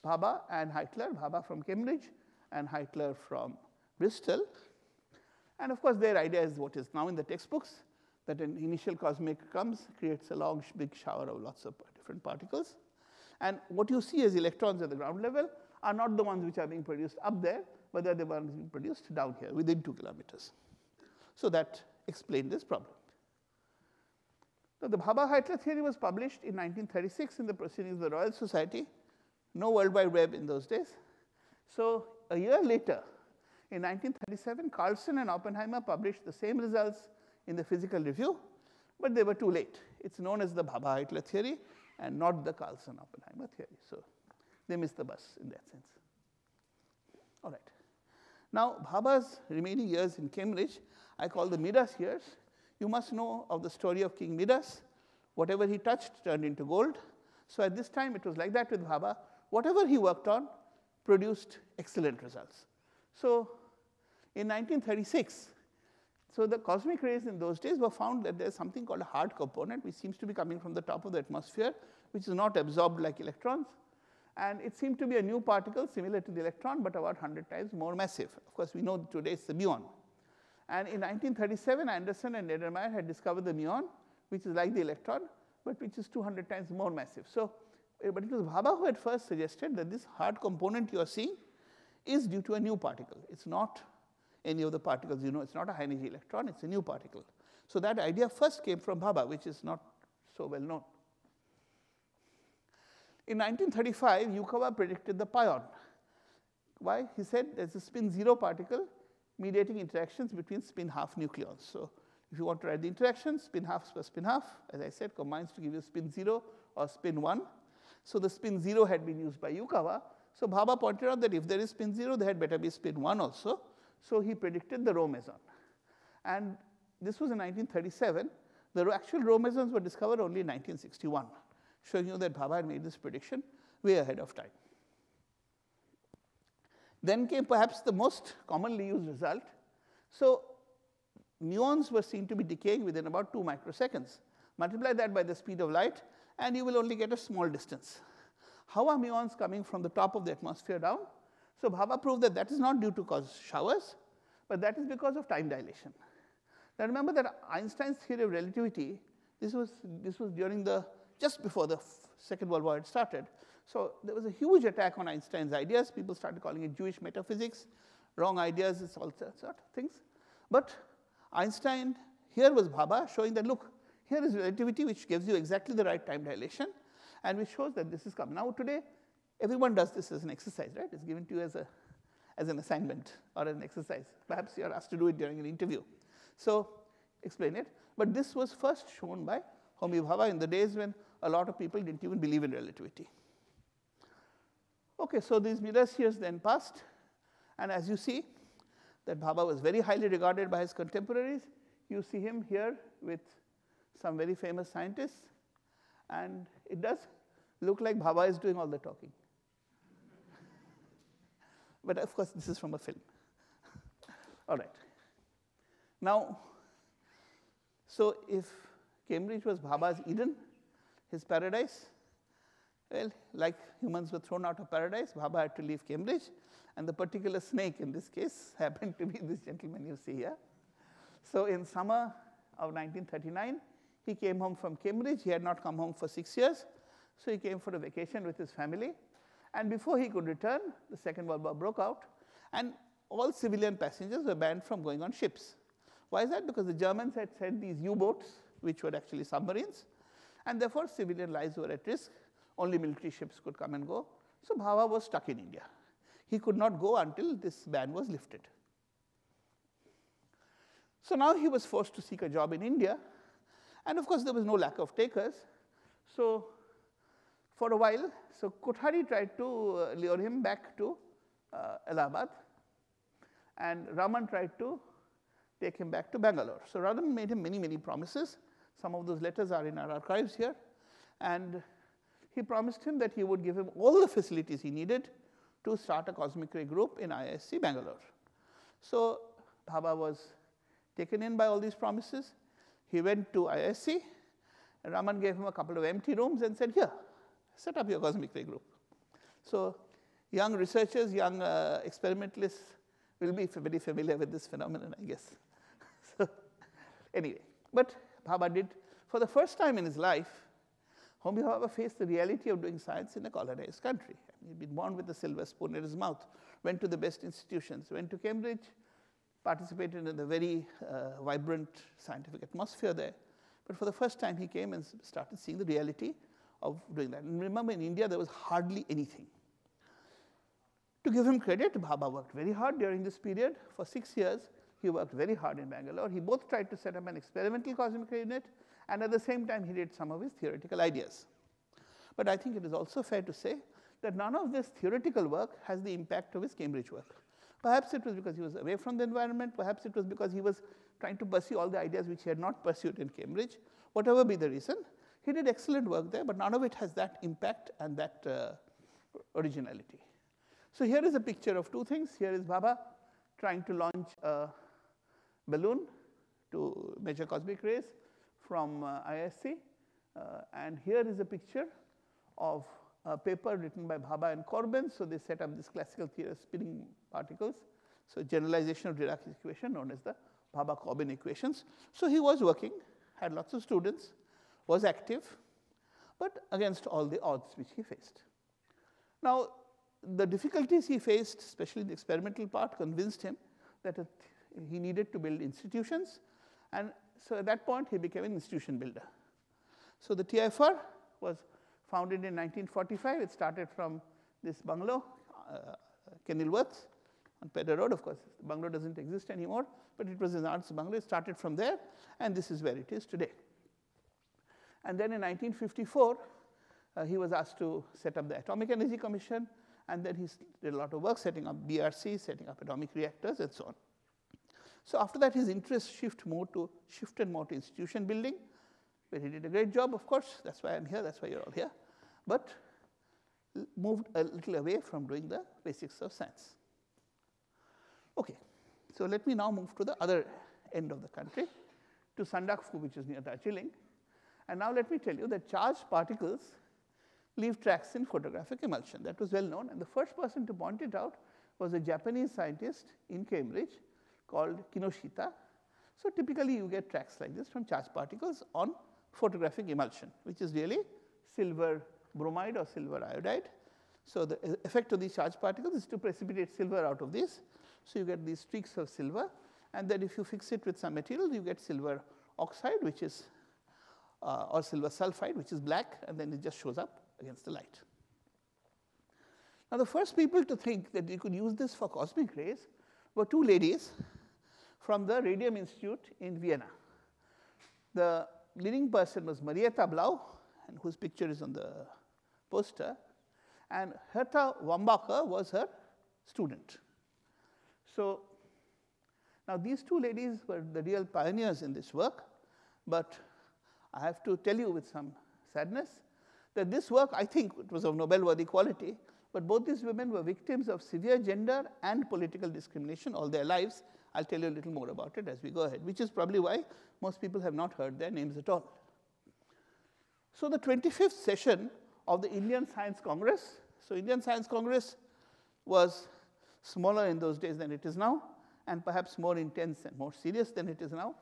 [SPEAKER 3] Bhabha and Heitler, Bhabha from Cambridge and Heitler from Bristol. And of course, their idea is what is now in the textbooks, that an initial cosmic comes, creates a long, big shower of lots of different particles. And what you see as electrons at the ground level are not the ones which are being produced up there, but they're the ones being produced down here within two kilometers. So that explained this problem. Now, the Bhabha-Heitler theory was published in 1936 in the Proceedings of the Royal Society. No World Wide Web in those days. So, a year later, in 1937, Carlson and Oppenheimer published the same results in the Physical Review, but they were too late. It's known as the Bhabha-Heitler theory and not the Carlson-Oppenheimer theory. So, they missed the bus in that sense. All right. Now, Bhabha's remaining years in Cambridge, I call the Midas years. You must know of the story of King Midas. Whatever he touched turned into gold. So at this time, it was like that with Bhabha. Whatever he worked on produced excellent results. So in 1936, so the cosmic rays in those days were found that there's something called a hard component, which seems to be coming from the top of the atmosphere, which is not absorbed like electrons. And it seemed to be a new particle similar to the electron, but about 100 times more massive. Of course, we know today it's the muon. And in 1937, Anderson and Neddermeyer had discovered the muon, which is like the electron, but which is 200 times more massive. So, eh, but it was Bhabha who had first suggested that this hard component you are seeing is due to a new particle. It's not any of the particles you know, it's not a high energy electron, it's a new particle. So that idea first came from Bhabha, which is not so well known. In 1935, Yukawa predicted the pion. Why? He said there's a spin zero particle mediating interactions between spin half nucleons. So if you want to write the interaction, spin half plus spin half, as I said, combines to give you spin zero or spin one. So the spin zero had been used by Yukawa. So Bhabha pointed out that if there is spin zero, there had better be spin one also. So he predicted the rho meson. And this was in 1937. The actual rho mesons were discovered only in 1961 showing you that Bhabha had made this prediction way ahead of time. Then came perhaps the most commonly used result. So muons were seen to be decaying within about 2 microseconds. Multiply that by the speed of light, and you will only get a small distance. How are muons coming from the top of the atmosphere down? So Bhabha proved that that is not due to cause showers, but that is because of time dilation. Now remember that Einstein's theory of relativity, this was, this was during the just before the Second World War had started. So there was a huge attack on Einstein's ideas. People started calling it Jewish metaphysics, wrong ideas, it's all sorts of things. But Einstein, here was Bhabha showing that, look, here is relativity which gives you exactly the right time dilation and which shows that this is coming. Now today, everyone does this as an exercise, right? It's given to you as, a, as an assignment or an exercise. Perhaps you're asked to do it during an interview. So explain it. But this was first shown by Homi Bhabha in the days when a lot of people didn't even believe in relativity. Okay, so these Midas years then passed, and as you see, that Bhabha was very highly regarded by his contemporaries. You see him here with some very famous scientists, and it does look like Bhabha is doing all the talking. (laughs) but of course, this is from a film. (laughs) all right. Now, so if Cambridge was Bhabha's Eden, his paradise. Well, like humans were thrown out of paradise, Bhabha had to leave Cambridge. And the particular snake in this case (laughs) happened to be this gentleman you see here. So in summer of 1939, he came home from Cambridge. He had not come home for six years. So he came for a vacation with his family. And before he could return, the Second World War broke out. And all civilian passengers were banned from going on ships. Why is that? Because the Germans had sent these U-boats, which were actually submarines, and therefore civilian lives were at risk. Only military ships could come and go. So Bhabha was stuck in India. He could not go until this ban was lifted. So now he was forced to seek a job in India. And of course, there was no lack of takers. So for a while, so Kothari tried to uh, lure him back to uh, Allahabad. And Raman tried to take him back to Bangalore. So Raman made him many, many promises. Some of those letters are in our archives here. And he promised him that he would give him all the facilities he needed to start a cosmic ray group in IISc Bangalore. So Bhabha was taken in by all these promises. He went to IISc, and Raman gave him a couple of empty rooms and said, Here, set up your cosmic ray group. So young researchers, young uh, experimentalists will be very familiar with this phenomenon, I guess. (laughs) so, anyway, but Bhabha did, for the first time in his life, Homi however, faced the reality of doing science in a colonized country. He'd been born with a silver spoon in his mouth, went to the best institutions, went to Cambridge, participated in the very uh, vibrant scientific atmosphere there. But for the first time, he came and started seeing the reality of doing that. And remember, in India, there was hardly anything. To give him credit, Bhabha worked very hard during this period. For six years, he worked very hard in Bangalore. He both tried to set up an experimental cosmic ray unit, and at the same time, he did some of his theoretical ideas. But I think it is also fair to say that none of this theoretical work has the impact of his Cambridge work. Perhaps it was because he was away from the environment, perhaps it was because he was trying to pursue all the ideas which he had not pursued in Cambridge. Whatever be the reason, he did excellent work there, but none of it has that impact and that uh, originality. So here is a picture of two things. Here is Bhabha trying to launch a balloon to measure cosmic rays from uh, ISC. Uh, and here is a picture of a paper written by Bhabha and Corben. So they set up this classical theory of spinning particles. So generalization of Dirac's equation known as the Bhabha-Corben equations. So he was working, had lots of students, was active, but against all the odds which he faced. Now, the difficulties he faced, especially the experimental part, convinced him that he needed to build institutions. And so at that point, he became an institution builder. So the TIFR was founded in 1945. It started from this bungalow, uh, Kenilworth, on Pedder Road. Of course, the bungalow doesn't exist anymore, but it was his aunt's bungalow. It started from there, and this is where it is today. And then in 1954, uh, he was asked to set up the Atomic Energy Commission, and then he did a lot of work setting up BRC, setting up atomic reactors, and so on. So after that, his interest shift more to, shifted more to institution building, where he did a great job, of course. That's why I'm here, that's why you're all here. But moved a little away from doing the basics of science. Okay, so let me now move to the other end of the country, to Sandakphu, which is near Darjeeling. And now let me tell you that charged particles leave tracks in photographic emulsion. That was well known, and the first person to point it out was a Japanese scientist in Cambridge called Kinoshita. So typically you get tracks like this from charged particles on photographic emulsion, which is really silver bromide or silver iodide. So the effect of these charged particles is to precipitate silver out of this. So you get these streaks of silver, and then if you fix it with some material, you get silver oxide, which is uh, or silver sulfide, which is black, and then it just shows up against the light. Now, the first people to think that you could use this for cosmic rays were two ladies from the Radium Institute in Vienna. The leading person was Marietta Blau, and whose picture is on the poster, and Hertha Wambacher was her student. So, now these two ladies were the real pioneers in this work, but I have to tell you with some sadness that this work, I think it was of Nobel worthy quality, but both these women were victims of severe gender and political discrimination all their lives. I'll tell you a little more about it as we go ahead, which is probably why most people have not heard their names at all. So the 25th session of the Indian Science Congress, so Indian Science Congress was smaller in those days than it is now, and perhaps more intense and more serious than it is now.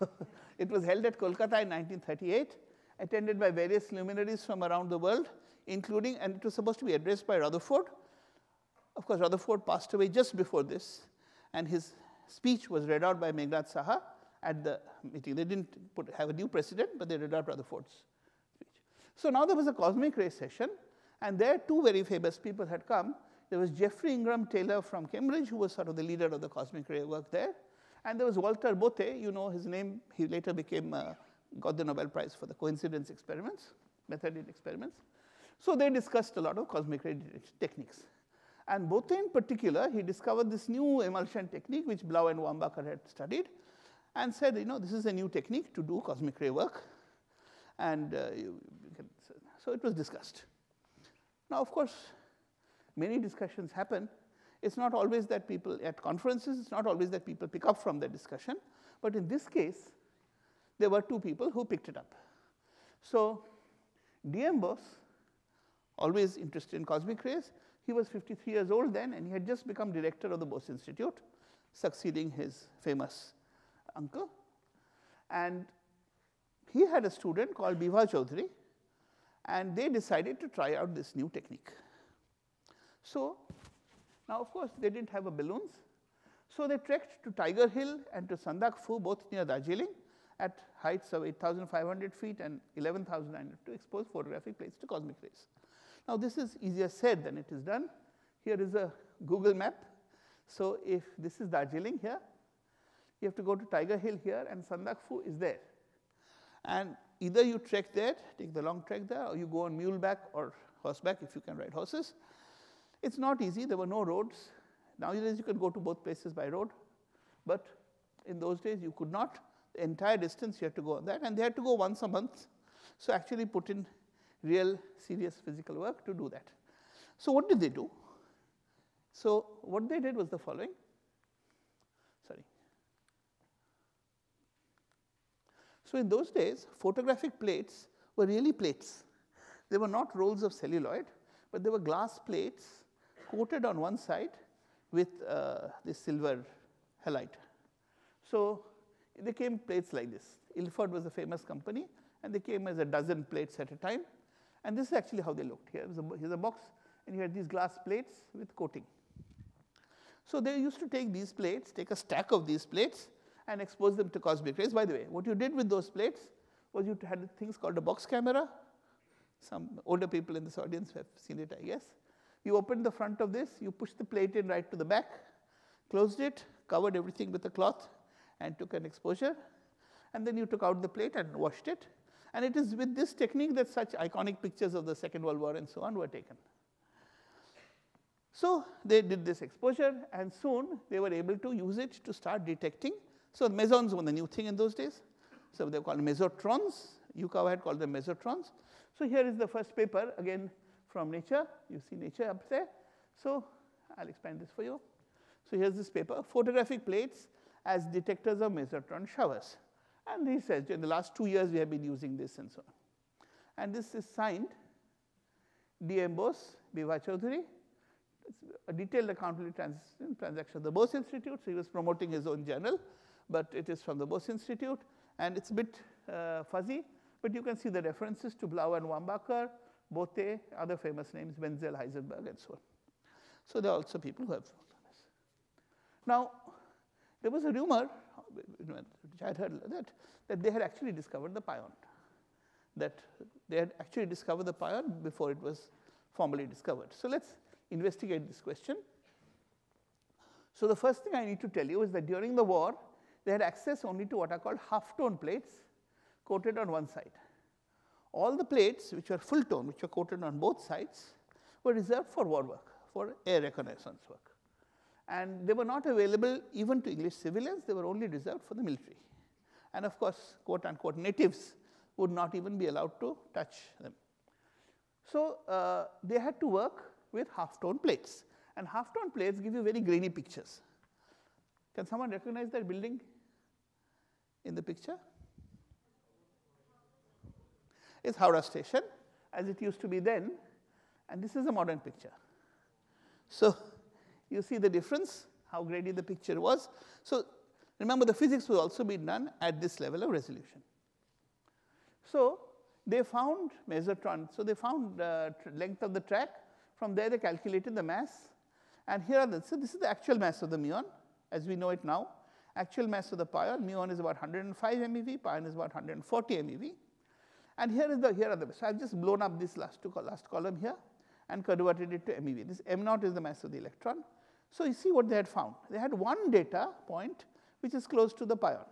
[SPEAKER 3] (laughs) it was held at Kolkata in 1938 attended by various luminaries from around the world, including, and it was supposed to be addressed by Rutherford. Of course, Rutherford passed away just before this, and his speech was read out by Meghnad Saha at the meeting. They didn't put, have a new president, but they read out Rutherford's speech. So now there was a cosmic ray session, and there two very famous people had come. There was Geoffrey Ingram Taylor from Cambridge, who was sort of the leader of the cosmic ray work there. And there was Walter Bothe, you know his name, he later became uh, got the Nobel Prize for the coincidence experiments, method in experiments. So they discussed a lot of cosmic ray techniques. And Bethe in particular, he discovered this new emulsion technique which Blau and Wambacher had studied and said, you know, this is a new technique to do cosmic ray work. And uh, you, you can, so it was discussed. Now, of course, many discussions happen. It's not always that people, at conferences, it's not always that people pick up from the discussion. But in this case, there were two people who picked it up. So D.M. Bose, always interested in cosmic rays, he was 53 years old then, and he had just become director of the Bose Institute, succeeding his famous uncle. And he had a student called Bibha Chaudhary, and they decided to try out this new technique. So now, of course, they didn't have a balloons. So they trekked to Tiger Hill and to Sandakphu, both near Darjeeling, at heights of 8,500 feet and 11,900 to expose photographic plates to cosmic rays. Now, this is easier said than it is done. Here is a Google map. So, if this is Darjeeling here, you have to go to Tiger Hill here and Sandakphu is there. And either you trek there, take the long trek there, or you go on muleback or horseback if you can ride horses. It's not easy, there were no roads, Nowadays, you can go to both places by road, but in those days, you could not. The entire distance, you had to go on that, and they had to go once a month. So actually put in real serious physical work to do that. So what did they do? So what they did was the following. Sorry. So in those days, photographic plates were really plates. They were not rolls of celluloid, but they were glass plates coated on one side with uh, this silver halide. So they came plates like this. Ilford was a famous company, and they came as a dozen plates at a time. And this is actually how they looked. Here is a, here's a box, and you had these glass plates with coating. So they used to take these plates, take a stack of these plates, and expose them to cosmic rays. By the way, what you did with those plates was you had things called a box camera. Some older people in this audience have seen it, I guess. You opened the front of this, you pushed the plate in right to the back, closed it, covered everything with a cloth, and took an exposure. And then you took out the plate and washed it. And it is with this technique that such iconic pictures of the Second World War and so on were taken. So they did this exposure, and soon they were able to use it to start detecting. So mesons were the new thing in those days. So they were called mesotrons. Yukawa had called them mesotrons. So here is the first paper, again from Nature. You see Nature up there. So I'll expand this for you. So here's this paper, photographic plates as detectors of mesotron showers. And he says, in the last two years, we have been using this and so on. And this is signed D.M. Bose, B.Y. Chaudhuri. It's a detailed account of the trans transaction of the Bose Institute. So he was promoting his own journal, but it is from the Bose Institute. And it's a bit uh, fuzzy, but you can see the references to Blau and Wambacher, Bothe, other famous names, Wenzel, Heisenberg, and so on. So there are also people who have done this. Now, there was a rumor, which I had heard that, that they had actually discovered the pion, that they had actually discovered the pion before it was formally discovered. So let's investigate this question. So the first thing I need to tell you is that during the war, they had access only to what are called half-tone plates coated on one side. All the plates which were full tone, which were coated on both sides, were reserved for war work, for air reconnaissance work. And they were not available even to English civilians, they were only reserved for the military. And of course, quote unquote natives would not even be allowed to touch them. So uh, they had to work with half-tone plates. And half-tone plates give you very grainy pictures. Can someone recognize that building in the picture? It's Howrah Station, as it used to be then, and this is a modern picture. So you see the difference, how grainy the picture was. So remember, the physics was also be done at this level of resolution. So they found mesotron. So they found uh, length of the track. From there, they calculated the mass. And here are the, so this is the actual mass of the muon, as we know it now. Actual mass of the pion, muon is about 105 MeV, pion is about 140 MeV. And here is the, here are the, so I've just blown up this last, two, last column here and converted it to MeV. This m naught is the mass of the electron. So you see what they had found. They had one data point which is close to the pion.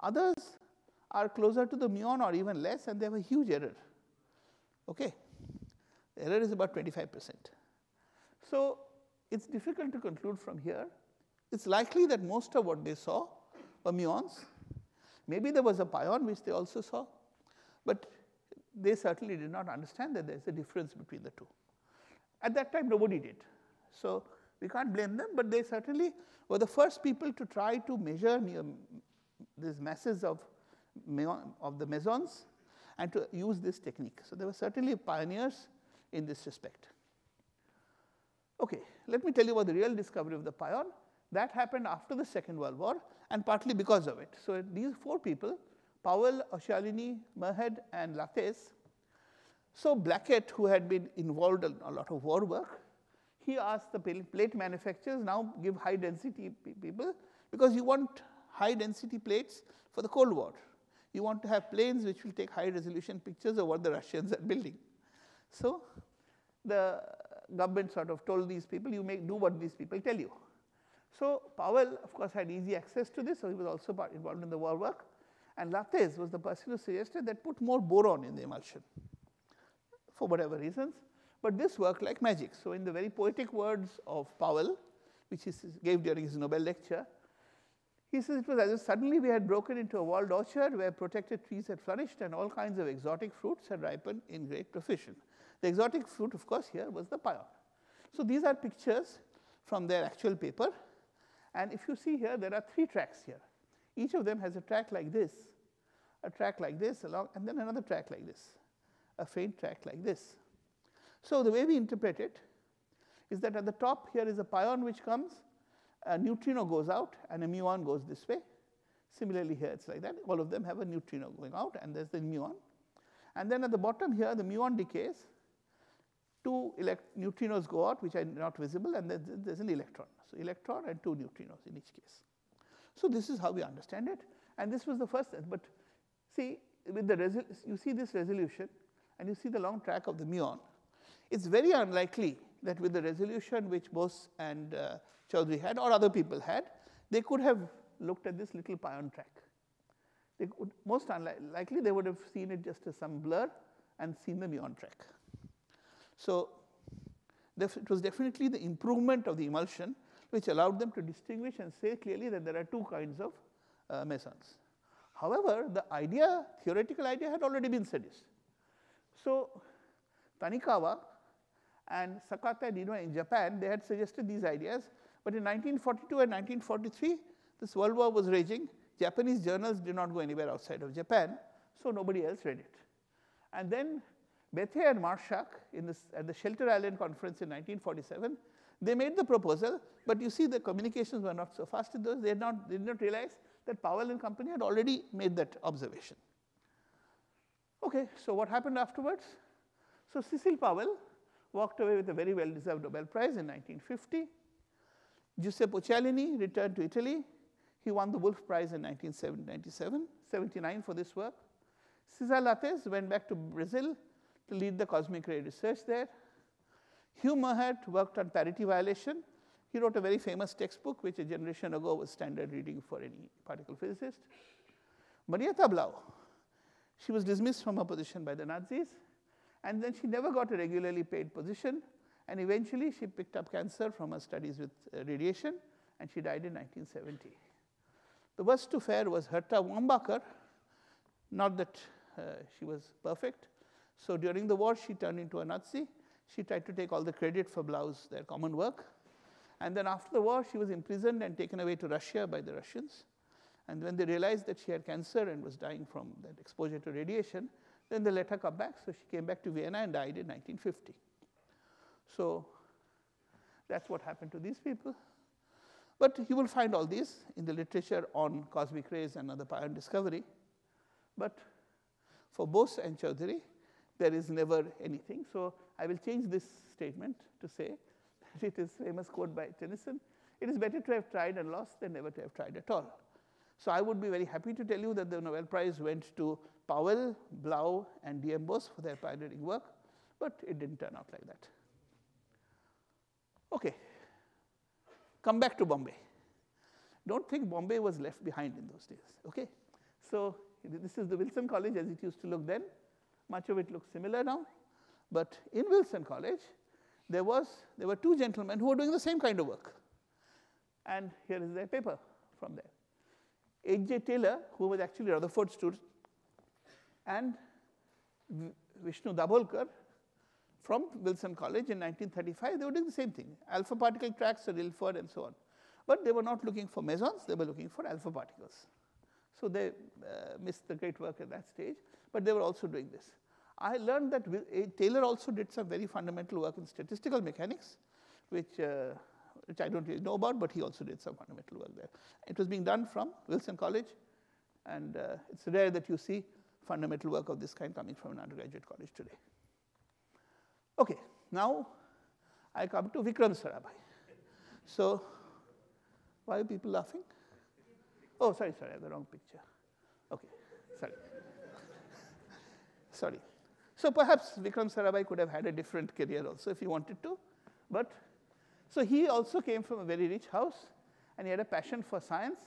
[SPEAKER 3] Others are closer to the muon or even less and they have a huge error. Okay. The error is about 25%. So it's difficult to conclude from here. It's likely that most of what they saw were muons. Maybe there was a pion which they also saw, but they certainly did not understand that there's a difference between the two. At that time, nobody did. So we can't blame them, but they certainly were the first people to try to measure um, these masses of, of the mesons and to use this technique. So they were certainly pioneers in this respect. Okay, let me tell you about the real discovery of the pion. That happened after the Second World War and partly because of it. So these four people, Powell, Occhialini, Muirhead, and Lattès. So Blackett, who had been involved in a lot of war work, he asked the plate manufacturers now give high density people because you want high density plates for the Cold War. You want to have planes which will take high resolution pictures of what the Russians are building. So the government sort of told these people, you make do what these people tell you. So Powell, of course, had easy access to this, so he was also involved in the war work. And Lattès was the person who suggested that put more boron in the emulsion for whatever reasons. But this worked like magic. So in the very poetic words of Powell, which he gave during his Nobel lecture. He says it was as if suddenly we had broken into a walled orchard where protected trees had flourished and all kinds of exotic fruits had ripened in great profusion. The exotic fruit, of course, here was the pion. So these are pictures from their actual paper. And if you see here, there are three tracks here. Each of them has a track like this, a track like this, along, and then another track like this, a faint track like this. So the way we interpret it is that at the top here is a pion which comes, a neutrino goes out, and a muon goes this way. Similarly here it's like that. All of them have a neutrino going out, and there's the muon. And then at the bottom here, the muon decays. Two neutrinos go out, which are not visible, and then there's an electron. So electron and two neutrinos in each case. So this is how we understand it. And this was the first, but see, with the you see this resolution, and you see the long track of the muon. It's very unlikely that with the resolution which Bose and uh, had, or other people had, they could have looked at this little pion track. They could, most unlikely, they would have seen it just as some blur and seen the muon track. So it was definitely the improvement of the emulsion which allowed them to distinguish and say clearly that there are two kinds of uh, mesons. However, the idea, theoretical idea had already been seduced. So Tanikawa and Sakata and Inoue in Japan, they had suggested these ideas. But in 1942 and 1943, this World War was raging. Japanese journals did not go anywhere outside of Japan, so nobody else read it. And then Bethe and Marshak this, at the Shelter Island Conference in 1947, they made the proposal, but you see the communications were not so fast in those. They, had not, they did not realize that Powell and company had already made that observation. Okay, so what happened afterwards? So Cecil Powell walked away with a very well-deserved Nobel Prize in 1950. Giuseppe Occhialini returned to Italy. He won the Wolf Prize in 1997, 79 for this work. Cesar Lattes went back to Brazil to lead the cosmic ray research there. Hugh Muirhead worked on parity violation. He wrote a very famous textbook, which a generation ago was standard reading for any particle physicist. Marietta Blau, she was dismissed from her position by the Nazis, and then she never got a regularly paid position, and eventually she picked up cancer from her studies with uh, radiation, and she died in 1970. The worst to fare was Herta Wambacher, not that uh, she was perfect. So during the war, she turned into a Nazi, she tried to take all the credit for Blau's, their common work. And then after the war, she was imprisoned and taken away to Russia by the Russians. And when they realized that she had cancer and was dying from that exposure to radiation, then they let her come back. So she came back to Vienna and died in 1950. So that's what happened to these people. But you will find all these in the literature on cosmic rays and other pion discovery. But for Bose and Choudhury, there is never anything. So I will change this statement to say that it is famous quote by Tennyson, it is better to have tried and lost than never to have tried at all. So I would be very happy to tell you that the Nobel Prize went to Powell, Blau, and D.M. Bose for their pioneering work, but it didn't turn out like that. Okay, come back to Bombay. Don't think Bombay was left behind in those days, okay? So this is the Wilson College as it used to look then. Much of it looks similar now. But in Wilson College, there, was, there were two gentlemen who were doing the same kind of work. And here is their paper from there. H.J. Taylor, who was actually Rutherford student, and Vishnu Dabholkar from Wilson College in 1935, they were doing the same thing, alpha particle tracks, Ilford and so on. But they were not looking for mesons, they were looking for alpha particles. So they uh, missed the great work at that stage, but they were also doing this. I learned that Taylor also did some very fundamental work in statistical mechanics, which, uh, which I don't really know about, but he also did some fundamental work there. It was being done from Wilson College, and uh, it's rare that you see fundamental work of this kind coming from an undergraduate college today. Okay, now I come to Vikram Sarabhai. So, why are people laughing? Oh, sorry, sorry, I have the wrong picture. Okay, sorry. (laughs) sorry. So perhaps Vikram Sarabhai could have had a different career also if he wanted to. But so he also came from a very rich house and he had a passion for science.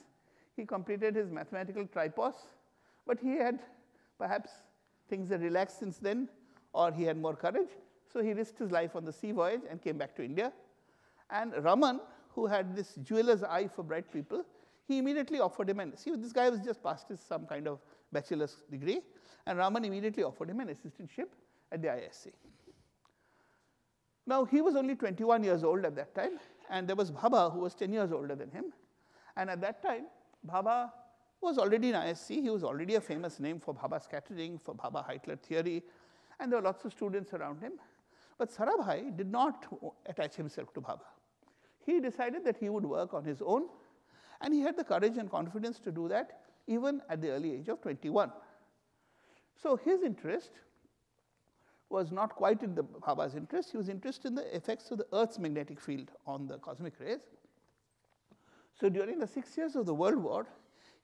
[SPEAKER 3] He completed his mathematical tripos, but he had perhaps things had relaxed since then or he had more courage. So he risked his life on the sea voyage and came back to India. And Raman, who had this jeweler's eye for bright people, he immediately offered him an, see, this guy was just passed his some kind of bachelor's degree, and Raman immediately offered him an assistantship at the IISc. Now, he was only 21 years old at that time, and there was Bhabha who was 10 years older than him. And at that time, Bhabha was already in IISc. He was already a famous name for Bhabha scattering, for Bhabha Heitler theory, and there were lots of students around him. But Sarabhai did not attach himself to Bhabha. He decided that he would work on his own, and he had the courage and confidence to do that even at the early age of 21. So his interest was not quite in the Bhabha's interest. He was interested in the effects of the Earth's magnetic field on the cosmic rays. So during the six years of the World War,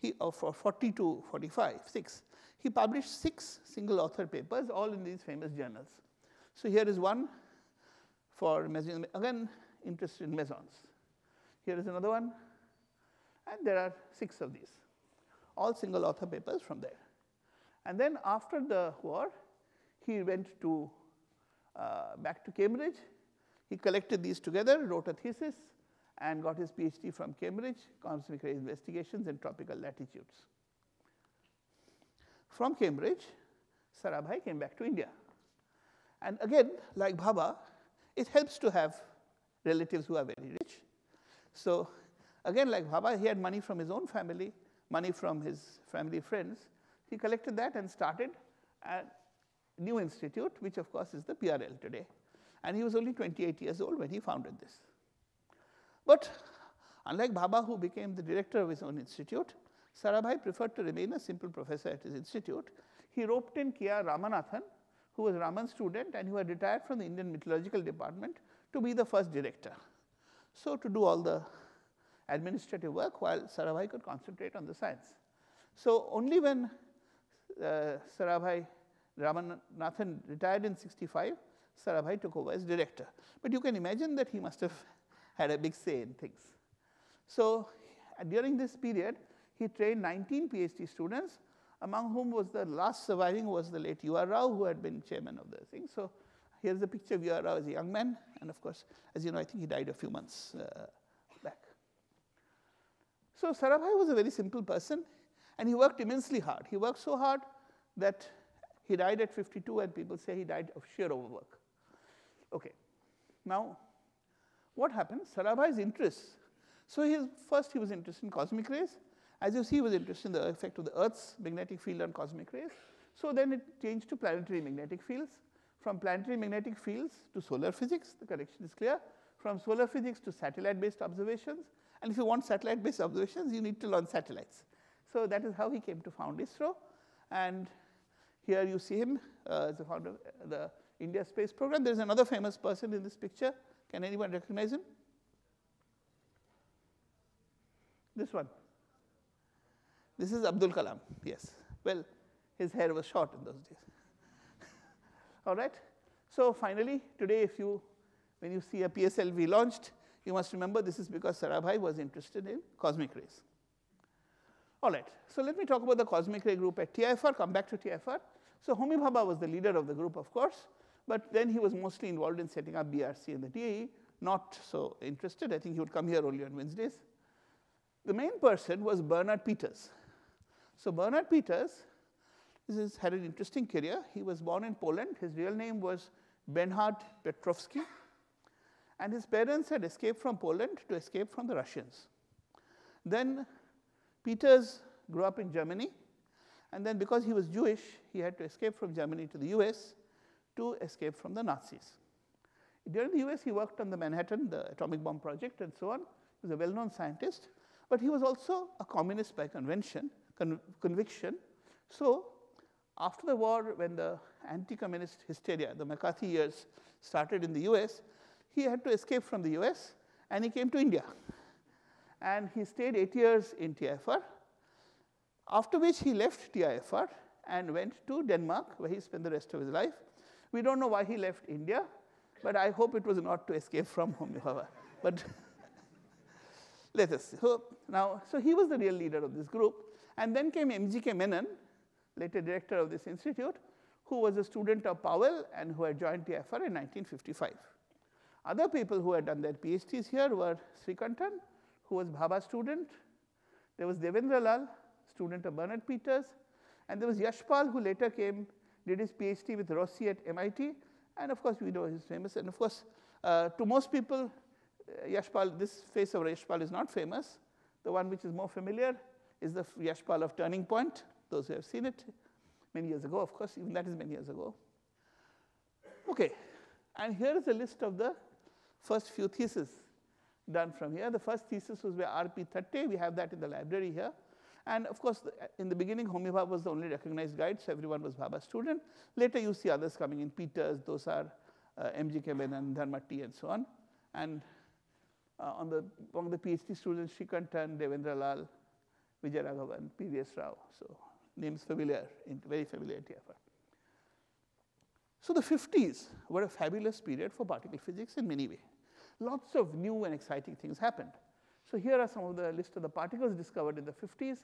[SPEAKER 3] he, uh, for 40 to 45, six, he published six single author papers, all in these famous journals. So here is one for, again, interested in mesons. Here is another one, and there are six of these, all single author papers from there. And then after the war, he went to uh, back to Cambridge. He collected these together, wrote a thesis, and got his PhD from Cambridge, cosmic ray investigations in tropical latitudes. From Cambridge, Sarabhai came back to India. And again, like Bhabha, it helps to have relatives who are very rich. So again, like Bhabha, he had money from his own family, money from his family friends. He collected that and started a new institute, which of course is the PRL today. And he was only 28 years old when he founded this. But unlike Bhabha who became the director of his own institute, Sarabhai preferred to remain a simple professor at his institute. He roped in K.R. Ramanathan, who was Raman's student and who had retired from the Indian Meteorological Department to be the first director. So to do all the administrative work while Sarabhai could concentrate on the science. So only when uh, Sarabhai Ramanathan retired in 65, Sarabhai took over as director. But you can imagine that he must have had a big say in things. So during this period, he trained 19 PhD students, among whom was the last surviving was the late U.R. Rao, who had been chairman of the thing. So here's a picture of U.R. Rao as a young man, and of course, as you know, I think he died a few months uh, back. So Sarabhai was a very simple person, and he worked immensely hard. He worked so hard that he died at 52, and people say he died of sheer overwork. Okay. Now, what happened? Sarabhai's interests. So his, first he was interested in cosmic rays. As you see, he was interested in the effect of the Earth's magnetic field on cosmic rays. So then it changed to planetary magnetic fields. From planetary magnetic fields to solar physics, the connection is clear. From solar physics to satellite-based observations. And if you want satellite-based observations, you need to launch satellites. So that is how he came to found ISRO. And here you see him uh, as the founder of the India Space Program. There is another famous person in this picture. Can anyone recognize him? This one. This is Abdul Kalam, yes. Well, his hair was short in those days. (laughs) All right. So finally, today, if you, when you see a PSLV launched, you must remember this is because Sarabhai was interested in cosmic rays. All right. So let me talk about the cosmic ray group at TIFR, come back to TIFR. So Homi Bhabha was the leader of the group, of course. But then he was mostly involved in setting up BRC and the DAE, not so interested. I think he would come here only on Wednesdays. The main person was Bernard Peters. So Bernard Peters has had an interesting career. He was born in Poland. His real name was Bernhard Petrovsky. And his parents had escaped from Poland to escape from the Russians. Then Peters grew up in Germany. And then because he was Jewish, he had to escape from Germany to the US to escape from the Nazis. During the US, he worked on the Manhattan, the atomic bomb project, and so on. He was a well known scientist, but he was also a communist by convention, con conviction. So, after the war, when the anti communist hysteria, the McCarthy years, started in the US, he had to escape from the US and he came to India. And he stayed eight years in TIFR, after which he left TIFR and went to Denmark, where he spent the rest of his life. We don't know why he left India, but I hope it was not to escape from Homi Bhabha. But (laughs) let us. So, now, so he was the real leader of this group. And then came M.G.K. Menon, later director of this institute, who was a student of Powell and who had joined TIFR in 1955. Other people who had done their PhDs here were Srikantan, who was Bhabha student. There was Devendra Lal, student of Bernard Peters. And there was Yashpal, who later came, did his PhD with Rossi at MIT. And of course, we know he's famous. And of course, uh, to most people, uh, Yashpal, this face of Yashpal is not famous. The one which is more familiar is the Yashpal of Turning Point, those who have seen it many years ago, of course, even that is many years ago. Okay, and here is a list of the first few theses done from here. The first thesis was by R.P. Thatte, we have that in the library here. And of course, in the beginning, Homi Bhabha was the only recognized guide, so everyone was Bhabha student. Later, you see others coming in, Peters, those are uh, M.G.K. Menon, Dharmatti, and so on. And uh, on the, among the PhD students, Srikantan, Devendra Lal, Vijayaraghavan, P.V.S. Rao. So names familiar, very familiar to TIFR. So the 50s were a fabulous period for particle physics in many ways. Lots of new and exciting things happened. So here are some of the list of the particles discovered in the 50s.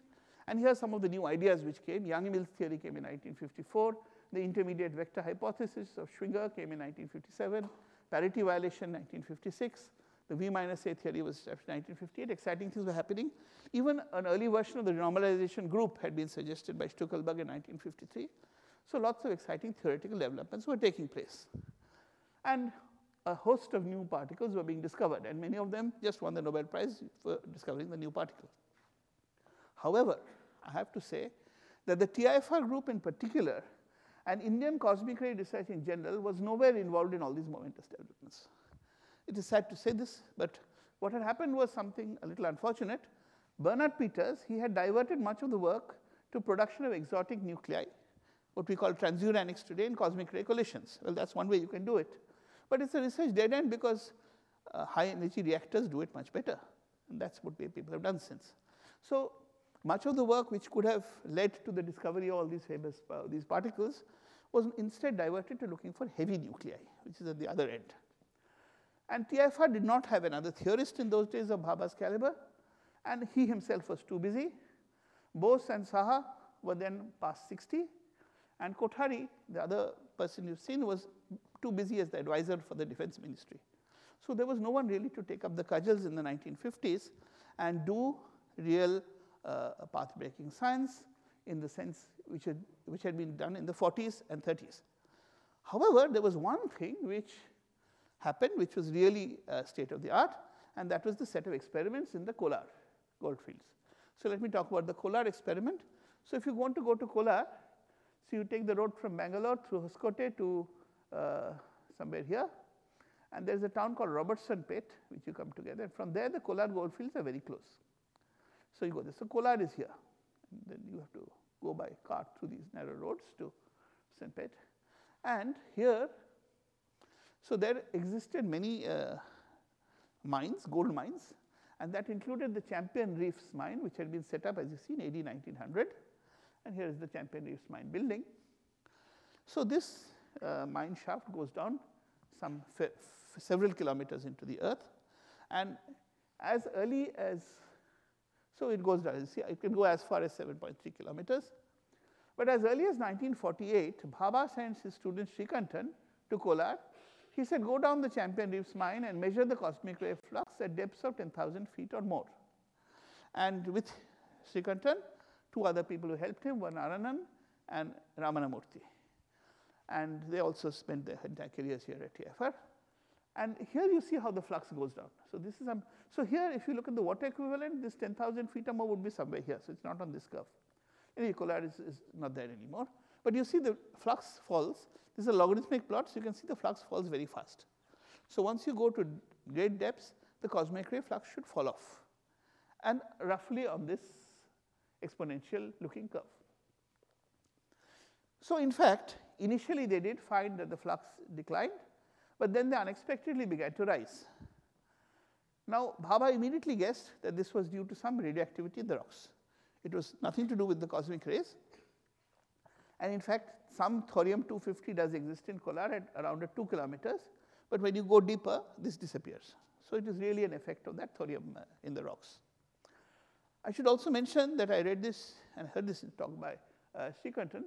[SPEAKER 3] And here are some of the new ideas which came. Yang-Mills theory came in 1954. The intermediate vector hypothesis of Schwinger came in 1957. Parity violation 1956. The V minus A theory was 1958. Exciting things were happening. Even an early version of the renormalization group had been suggested by Stuckelberg in 1953. So lots of exciting theoretical developments were taking place. And a host of new particles were being discovered, and many of them just won the Nobel Prize for discovering the new particle. However, I have to say that the TIFR group in particular and Indian cosmic ray research in general was nowhere involved in all these momentous developments. It is sad to say this, but what had happened was something a little unfortunate. Bernard Peters, he had diverted much of the work to production of exotic nuclei, what we call transuranics today in cosmic ray collisions. Well, that's one way you can do it. But it's a research dead end because uh, high energy reactors do it much better. And that's what people have done since. So much of the work which could have led to the discovery of all these famous uh, these particles was instead diverted to looking for heavy nuclei, which is at the other end. And TIFR did not have another theorist in those days of Bhabha's caliber, and he himself was too busy. Bose and Saha were then past 60, and Kothari, the other person you've seen, was too busy as the advisor for the defense ministry. So there was no one really to take up the cudgels in the 1950s and do real uh, path-breaking science in the sense which had, which had been done in the 40s and 30s. However, there was one thing which happened, which was really uh, state of the art, and that was the set of experiments in the Kolar goldfields. So let me talk about the Kolar experiment. So if you want to go to Kolar, so you take the road from Bangalore through Hoskote to uh, somewhere here, and there's a town called Robertson Pet, which you come together. From there, the Kolar goldfields are very close. So you go there. So Kolar is here. And then you have to go by cart through these narrow roads to St. Senpet. And here so there existed many uh, mines, gold mines, and that included the Champion Reefs mine, which had been set up, as you see, in AD 1900. And here is the Champion Reefs mine building. So this uh, mine shaft goes down some several kilometers into the earth. And as early as, so it goes down, see, it can go as far as 7.3 kilometers. But as early as 1948, Bhabha sends his student Srikantan to Kolar he said, go down the Champion Reefs mine and measure the cosmic ray flux at depths of 10,000 feet or more. And with Srikantan, two other people who helped him were Narayanan and Ramanamurthy. And they also spent their entire careers here at TIFR. And here you see how the flux goes down. So this is, um, so here if you look at the water equivalent, this 10,000 feet or more would be somewhere here. So it's not on this curve. Anyway, Kolar is, is not there anymore. But you see the flux falls this is a logarithmic plot, so you can see the flux falls very fast. So once you go to great depths, the cosmic ray flux should fall off, and roughly on this exponential looking curve. So in fact, initially they did find that the flux declined, but then they unexpectedly began to rise. Now, Bhabha immediately guessed that this was due to some radioactivity in the rocks. It was nothing to do with the cosmic rays. And in fact, some thorium-250 does exist in Kolar at around 2 kilometers, but when you go deeper, this disappears. So it is really an effect of that thorium uh, in the rocks. I should also mention that I read this and heard this talk by uh, Srikantan,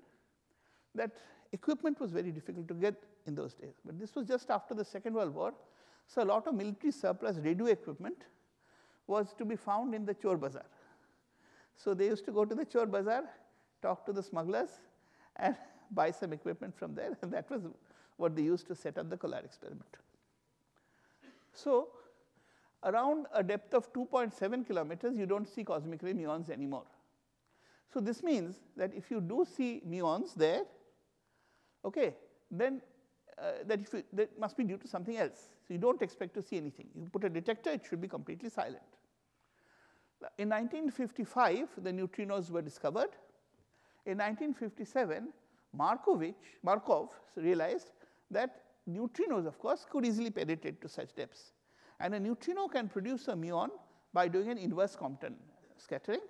[SPEAKER 3] that equipment was very difficult to get in those days. But this was just after the Second World War. So a lot of military surplus radio equipment was to be found in the Chor Bazaar. So they used to go to the Chor Bazaar, talk to the smugglers, and (laughs) buy some equipment from there, and that was what they used to set up the Kolar experiment. So around a depth of 2.7 kilometers, you don't see cosmic ray muons anymore. So this means that if you do see muons there, okay, then uh, that, you, that must be due to something else. So you don't expect to see anything. You put a detector, it should be completely silent. In 1955, the neutrinos were discovered. In 1957, Markovich, Markov realized that neutrinos, of course, could easily penetrate to such depths. And a neutrino can produce a muon by doing an inverse Compton scattering.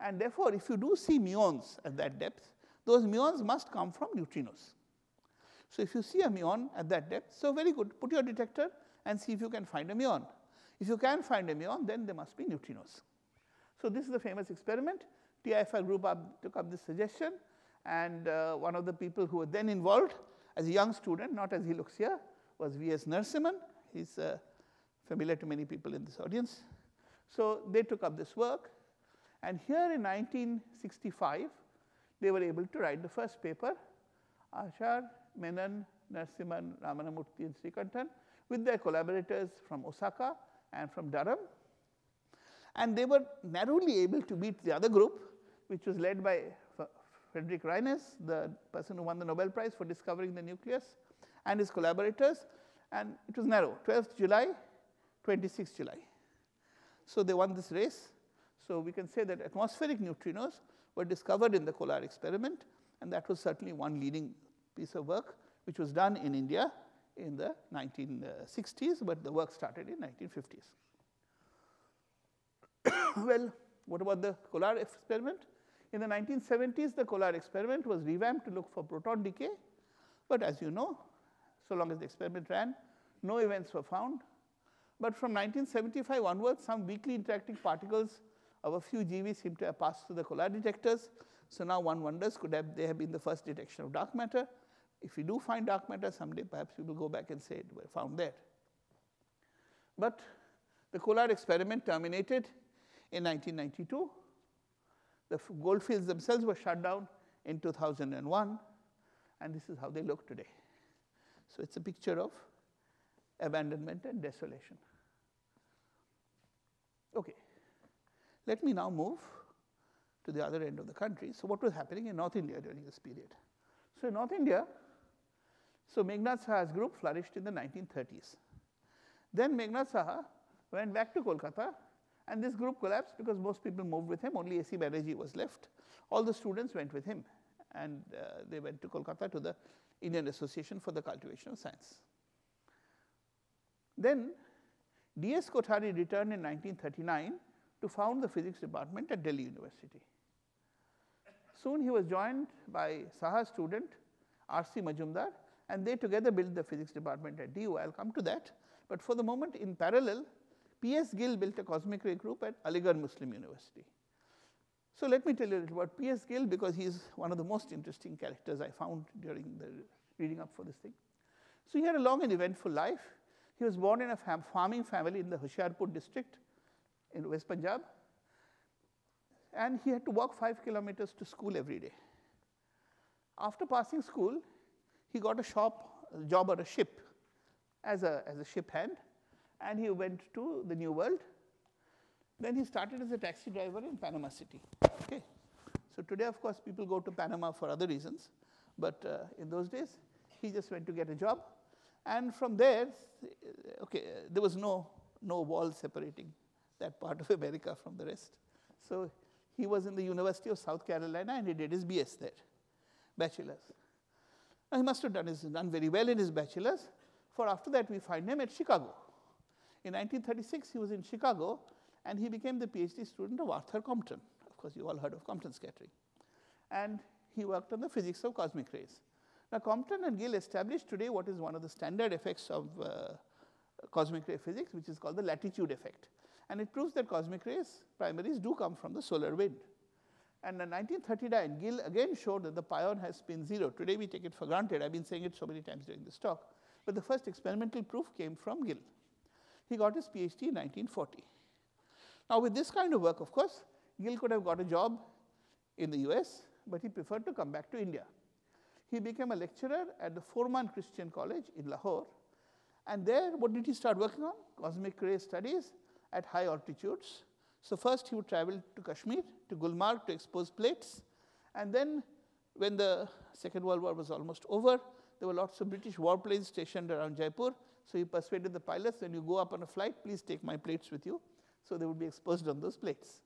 [SPEAKER 3] And therefore, if you do see muons at that depth, those muons must come from neutrinos. So if you see a muon at that depth, so very good, put your detector and see if you can find a muon. If you can find a muon, then there must be neutrinos. So this is the famous experiment. TIFR group up, took up this suggestion, and uh, one of the people who were then involved as a young student, not as he looks here, was V.S. Narasimhan. He's uh, familiar to many people in this audience. So they took up this work, and here in 1965, they were able to write the first paper, Achar, Menon, Narasimhan, Ramanamurthy, and Srikantan, with their collaborators from Osaka and from Durham. And they were narrowly able to beat the other group, which was led by Frederick Reines, the person who won the Nobel Prize for discovering the nucleus, and his collaborators. And it was narrow 12th July, 26th July. So they won this race. So we can say that atmospheric neutrinos were discovered in the Kolar experiment, and that was certainly one leading piece of work which was done in India in the 1960s, but the work started in 1950s. (coughs) well, what about the Kolar experiment? In the 1970s, the Kolar experiment was revamped to look for proton decay, but as you know, so long as the experiment ran, no events were found. But from 1975 onwards, some weakly interacting particles of a few GeVs seem to have passed through the Kolar detectors. So now one wonders, could have, they have been the first detection of dark matter? If we do find dark matter someday, perhaps we will go back and say it were found there. But the Kolar experiment terminated in 1992. The goldfields themselves were shut down in 2001, and this is how they look today. So it's a picture of abandonment and desolation. Okay, let me now move to the other end of the country. So what was happening in North India during this period? So in North India, so Meghnad Saha's group flourished in the 1930s. Then Meghnad Saha went back to Kolkata and this group collapsed because most people moved with him, only A.C. Banerjee was left. All the students went with him and uh, they went to Kolkata to the Indian Association for the Cultivation of Science. Then D.S. Kothari returned in 1939 to found the physics department at Delhi University. Soon he was joined by Saha's student R.C. Majumdar and they together built the physics department at DU. I'll come to that. But for the moment, in parallel, P.S. Gill built a cosmic ray group at Aligarh Muslim University. So let me tell you a little about P.S. Gill because he is one of the most interesting characters I found during the reading up for this thing. So he had a long and eventful life. He was born in a fam farming family in the Hoshiarpur district in West Punjab. And he had to walk five kilometers to school every day. After passing school, he got a shop, a job on a ship as a, as a ship hand and he went to the New World. Then he started as a taxi driver in Panama City. Okay. So today, of course, people go to Panama for other reasons, but uh, in those days, he just went to get a job. And from there, okay, there was no, no wall separating that part of America from the rest. So he was in the University of South Carolina and he did his BS there, bachelor's. Now he must have done, his, done very well in his bachelor's, for after that we find him at Chicago. In 1936, he was in Chicago and he became the PhD student of Arthur Compton. Of course, you all heard of Compton scattering. And he worked on the physics of cosmic rays. Now, Compton and Gill established today what is one of the standard effects of uh, cosmic ray physics, which is called the latitude effect. And it proves that cosmic rays, primaries, do come from the solar wind. And in 1939, Gill again showed that the pion has spin zero. Today we take it for granted. I've been saying it so many times during this talk. But the first experimental proof came from Gill. He got his PhD in 1940. Now, with this kind of work, of course, Gill could have got a job in the US, but he preferred to come back to India. He became a lecturer at the Forman Christian College in Lahore. And there, what did he start working on? Cosmic ray studies at high altitudes. So, first he would travel to Kashmir, to Gulmarg to expose plates. And then, when the Second World War was almost over, there were lots of British warplanes stationed around Jaipur. So, he persuaded the pilots when you go up on a flight, please take my plates with you. So, they would be exposed on those plates.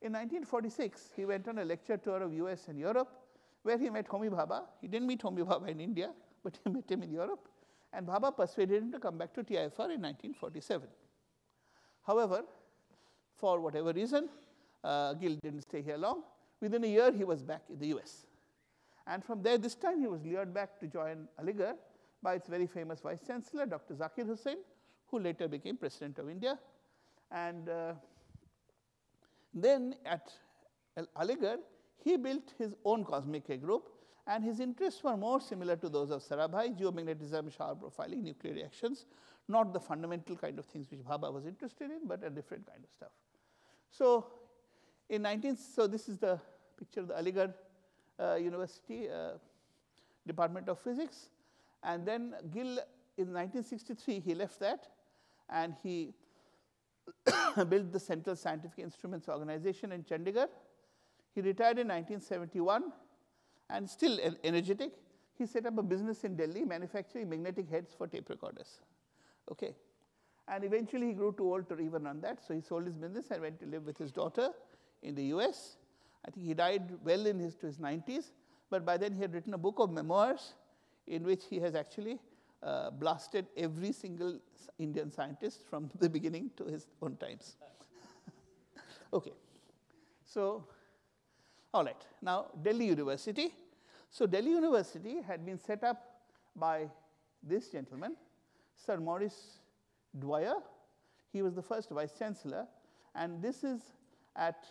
[SPEAKER 3] In 1946, he went on a lecture tour of US and Europe where he met Homi Bhabha. He didn't meet Homi Bhabha in India, but he (laughs) met him in Europe. And Bhabha persuaded him to come back to TIFR in 1947. However, for whatever reason, uh, Gill didn't stay here long. Within a year, he was back in the US. And from there, this time, he was lured back to join Aligarh by its very famous vice chancellor, Dr. Zakir Hussain, who later became president of India. And uh, then at Aligarh, he built his own cosmic ray group, and his interests were more similar to those of Sarabhai, geomagnetism, shower profiling, nuclear reactions, not the fundamental kind of things which Bhabha was interested in, but a different kind of stuff. So, in 19, so this is the picture of the Aligarh uh, University uh, Department of Physics, and then Gill in 1963 he left that, and he (coughs) built the Central Scientific Instruments Organization in Chandigarh. He retired in 1971 and still energetic. He set up a business in Delhi manufacturing magnetic heads for tape recorders. Okay. And eventually he grew too old to even run that, so he sold his business and went to live with his daughter in the US. I think he died well in his, to his 90s, but by then he had written a book of memoirs in which he has actually uh, blasted every single Indian scientist from (laughs) the beginning to his own times. (laughs) okay. So, all right. Now, Delhi University. So, Delhi University had been set up by this gentleman, Sir Maurice Gwyer. He was the first vice chancellor, and this is at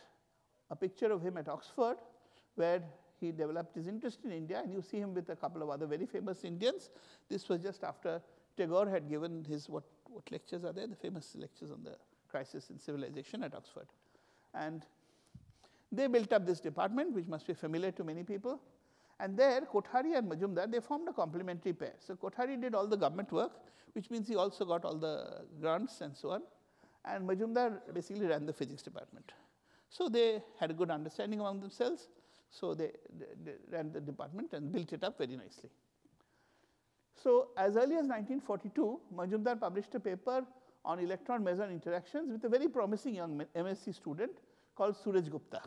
[SPEAKER 3] a picture of him at Oxford, where he developed his interest in India, and you see him with a couple of other very famous Indians. This was just after Tagore had given his, what, what lectures are there? The famous lectures on the crisis in civilization at Oxford. And they built up this department, which must be familiar to many people. And there, Kothari and Majumdar, they formed a complementary pair. So Kothari did all the government work, which means he also got all the grants and so on. And Majumdar basically ran the physics department. So they had a good understanding among themselves. So they, they, they, ran the department and built it up very nicely. So as early as 1942, Majumdar published a paper on electron-meson interactions with a very promising young MSc student called Suraj Gupta.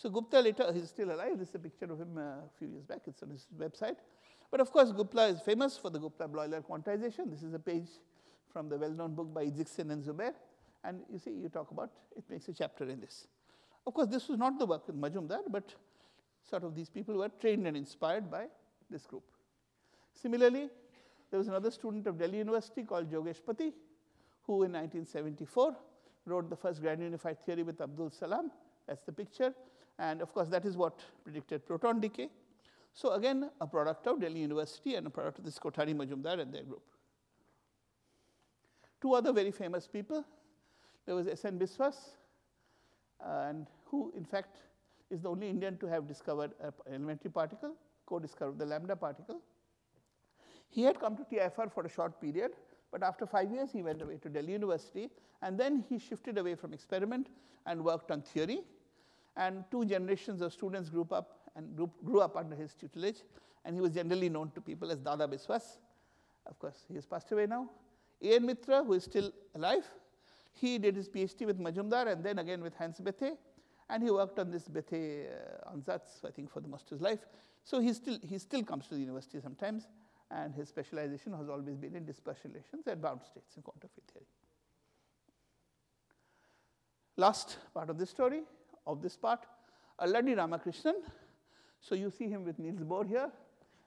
[SPEAKER 3] So Gupta later, he's still alive. This is a picture of him uh, a few years back. It's on his website. But of course, Gupta is famous for the Gupta-Bleuler quantization. This is a page from the well-known book by Itzykson and Zuber. And you see, you talk about, it makes a chapter in this. Of course, this was not the work of Majumdar, but sort of these people were trained and inspired by this group. Similarly, there was another student of Delhi University called Jogesh Pati, who in 1974 wrote the first grand unified theory with Abdul Salam. That's the picture. And of course, that is what predicted proton decay. So again, a product of Delhi University and a product of this Kothari Majumdar and their group. Two other very famous people. There was S.N. Biswas, and who in fact is the only Indian to have discovered an elementary particle, co-discovered the lambda particle. He had come to TIFR for a short period, but after five years he went away to Delhi University, and then he shifted away from experiment and worked on theory. And two generations of students grew up and grew, grew up under his tutelage, and he was generally known to people as Dada Biswas. Of course, he has passed away now. A.N. Mitra, who is still alive, he did his PhD with Majumdar and then again with Hans Bethe, and he worked on this Bethe uh, ansatz, I think, for the most of his life. So he still, he still comes to the university sometimes, and his specialization has always been in dispersion relations and bound states in quantum field theory. Last part of this story, of this part, Alladi Ramakrishnan. So you see him with Niels Bohr here,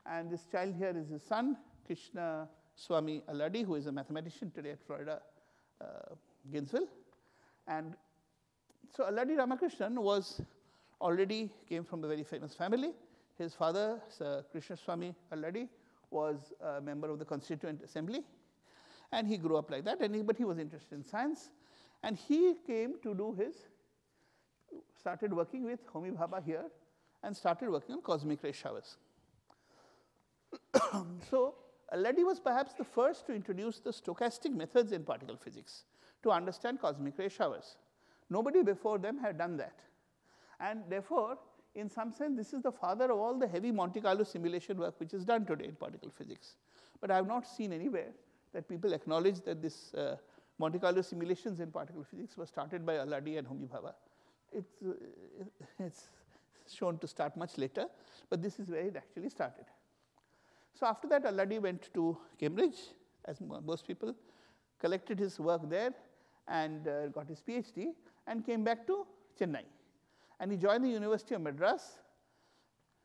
[SPEAKER 3] and this child here is his son, Krishna Swami Alladi, who is a mathematician today at Florida, uh, Gainesville. And so Alladi Ramakrishnan was already came from a very famous family. His father, Sir Krishna Swami Alladi, was a member of the Constituent Assembly. And he grew up like that, and he, but he was interested in science. And he came to do his, started working with Homi Bhabha here, and started working on cosmic ray showers. (coughs) so Alladi was perhaps the first to introduce the stochastic methods in particle physics to understand cosmic ray showers. Nobody before them had done that. And therefore, in some sense, this is the father of all the heavy Monte Carlo simulation work which is done today in particle physics. But I have not seen anywhere that people acknowledge that this uh, Monte Carlo simulations in particle physics were started by Alladi and Homi Bhabha. It's, uh, it's shown to start much later, but this is where it actually started. So after that, Alladi went to Cambridge, as most people, collected his work there and uh, got his PhD and came back to Chennai. And he joined the University of Madras,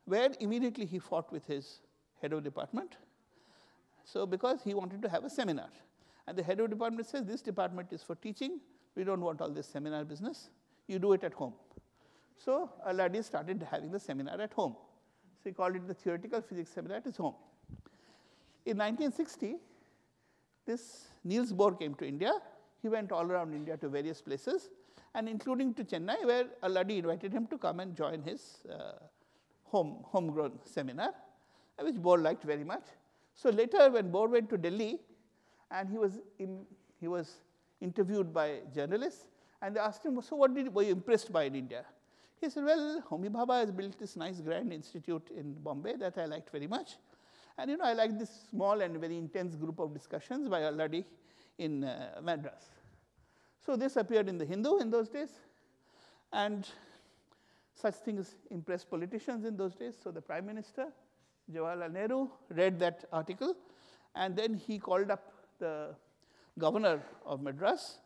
[SPEAKER 3] where immediately he fought with his head of department. So because he wanted to have a seminar. And the head of department says, this department is for teaching. We don't want all this seminar business. You do it at home. So Alladi started having the seminar at home. So he called it the theoretical physics seminar at his home. In 1960, this Niels Bohr came to India. He went all around India to various places, and including to Chennai, where Alladi invited him to come and join his uh, home, homegrown seminar, which Bohr liked very much. So later, when Bohr went to Delhi, and he was, in, he was interviewed by journalists, and they asked him, so what did, were you impressed by in India? He said, well, Homi Bhabha has built this nice grand institute in Bombay that I liked very much. And you know, I like this small and very intense group of discussions by Alladi in uh, Madras. So this appeared in the Hindu in those days, and such things impressed politicians in those days. So the Prime Minister, Jawaharlal Nehru, read that article, and then he called up the governor of Madras,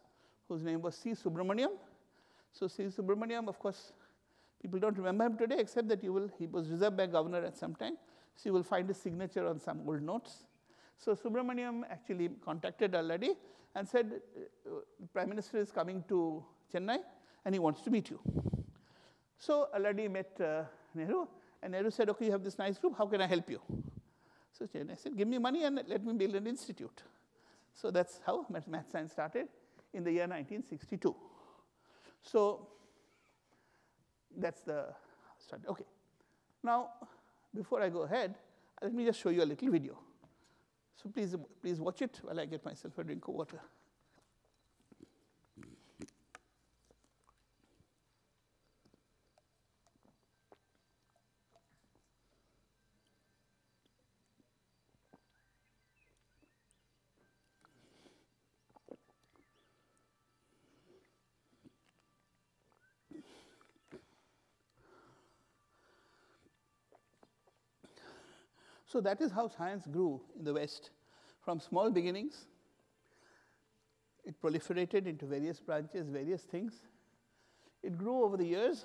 [SPEAKER 3] whose name was C. Subramaniam. So C. Subramaniam, of course, people don't remember him today, except that you will, he was Reserve Bank governor at some time. So you will find his signature on some old notes. So Subramaniam actually contacted Alladi and said, uh, Prime Minister is coming to Chennai and he wants to meet you. So Alladi met uh, Nehru and Nehru said, okay, you have this nice group, how can I help you? So Chennai said, give me money and let me build an institute. So that's how Matscience started in the year 1962. So that's the start. Okay. Now, before I go ahead, let me just show you a little video. So please, please watch it while I get myself a drink of water. So that is how science grew in the West. From small beginnings, it proliferated into various branches, various things. It grew over the years.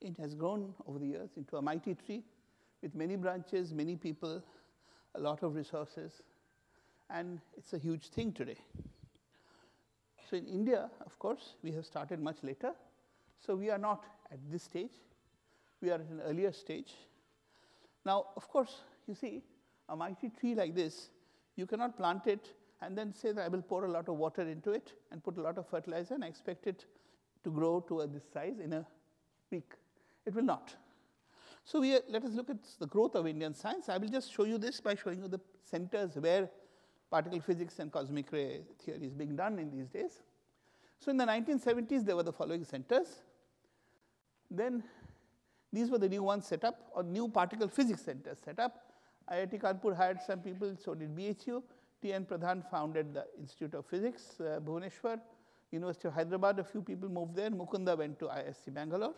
[SPEAKER 3] It has grown over the years into a mighty tree with many branches, many people, a lot of resources, and it's a huge thing today. So in India, of course, we have started much later. So we are not at this stage. We are at an earlier stage. Now, of course, you see, a mighty tree like this, you cannot plant it and then say that I will pour a lot of water into it and put a lot of fertilizer and I expect it to grow to this size in a week. It will not. So we, let us look at the growth of Indian science. I will just show you this by showing you the centers where particle physics and cosmic ray theory is being done in these days. So in the 1970s, there were the following centers. Then these were the new ones set up, or new particle physics centers set up. IIT Kanpur hired some people, so did BHU. T.N. Pradhan founded the Institute of Physics, uh, Bhubaneswar. University of Hyderabad, a few people moved there. Mukunda went to ISC Bangalore.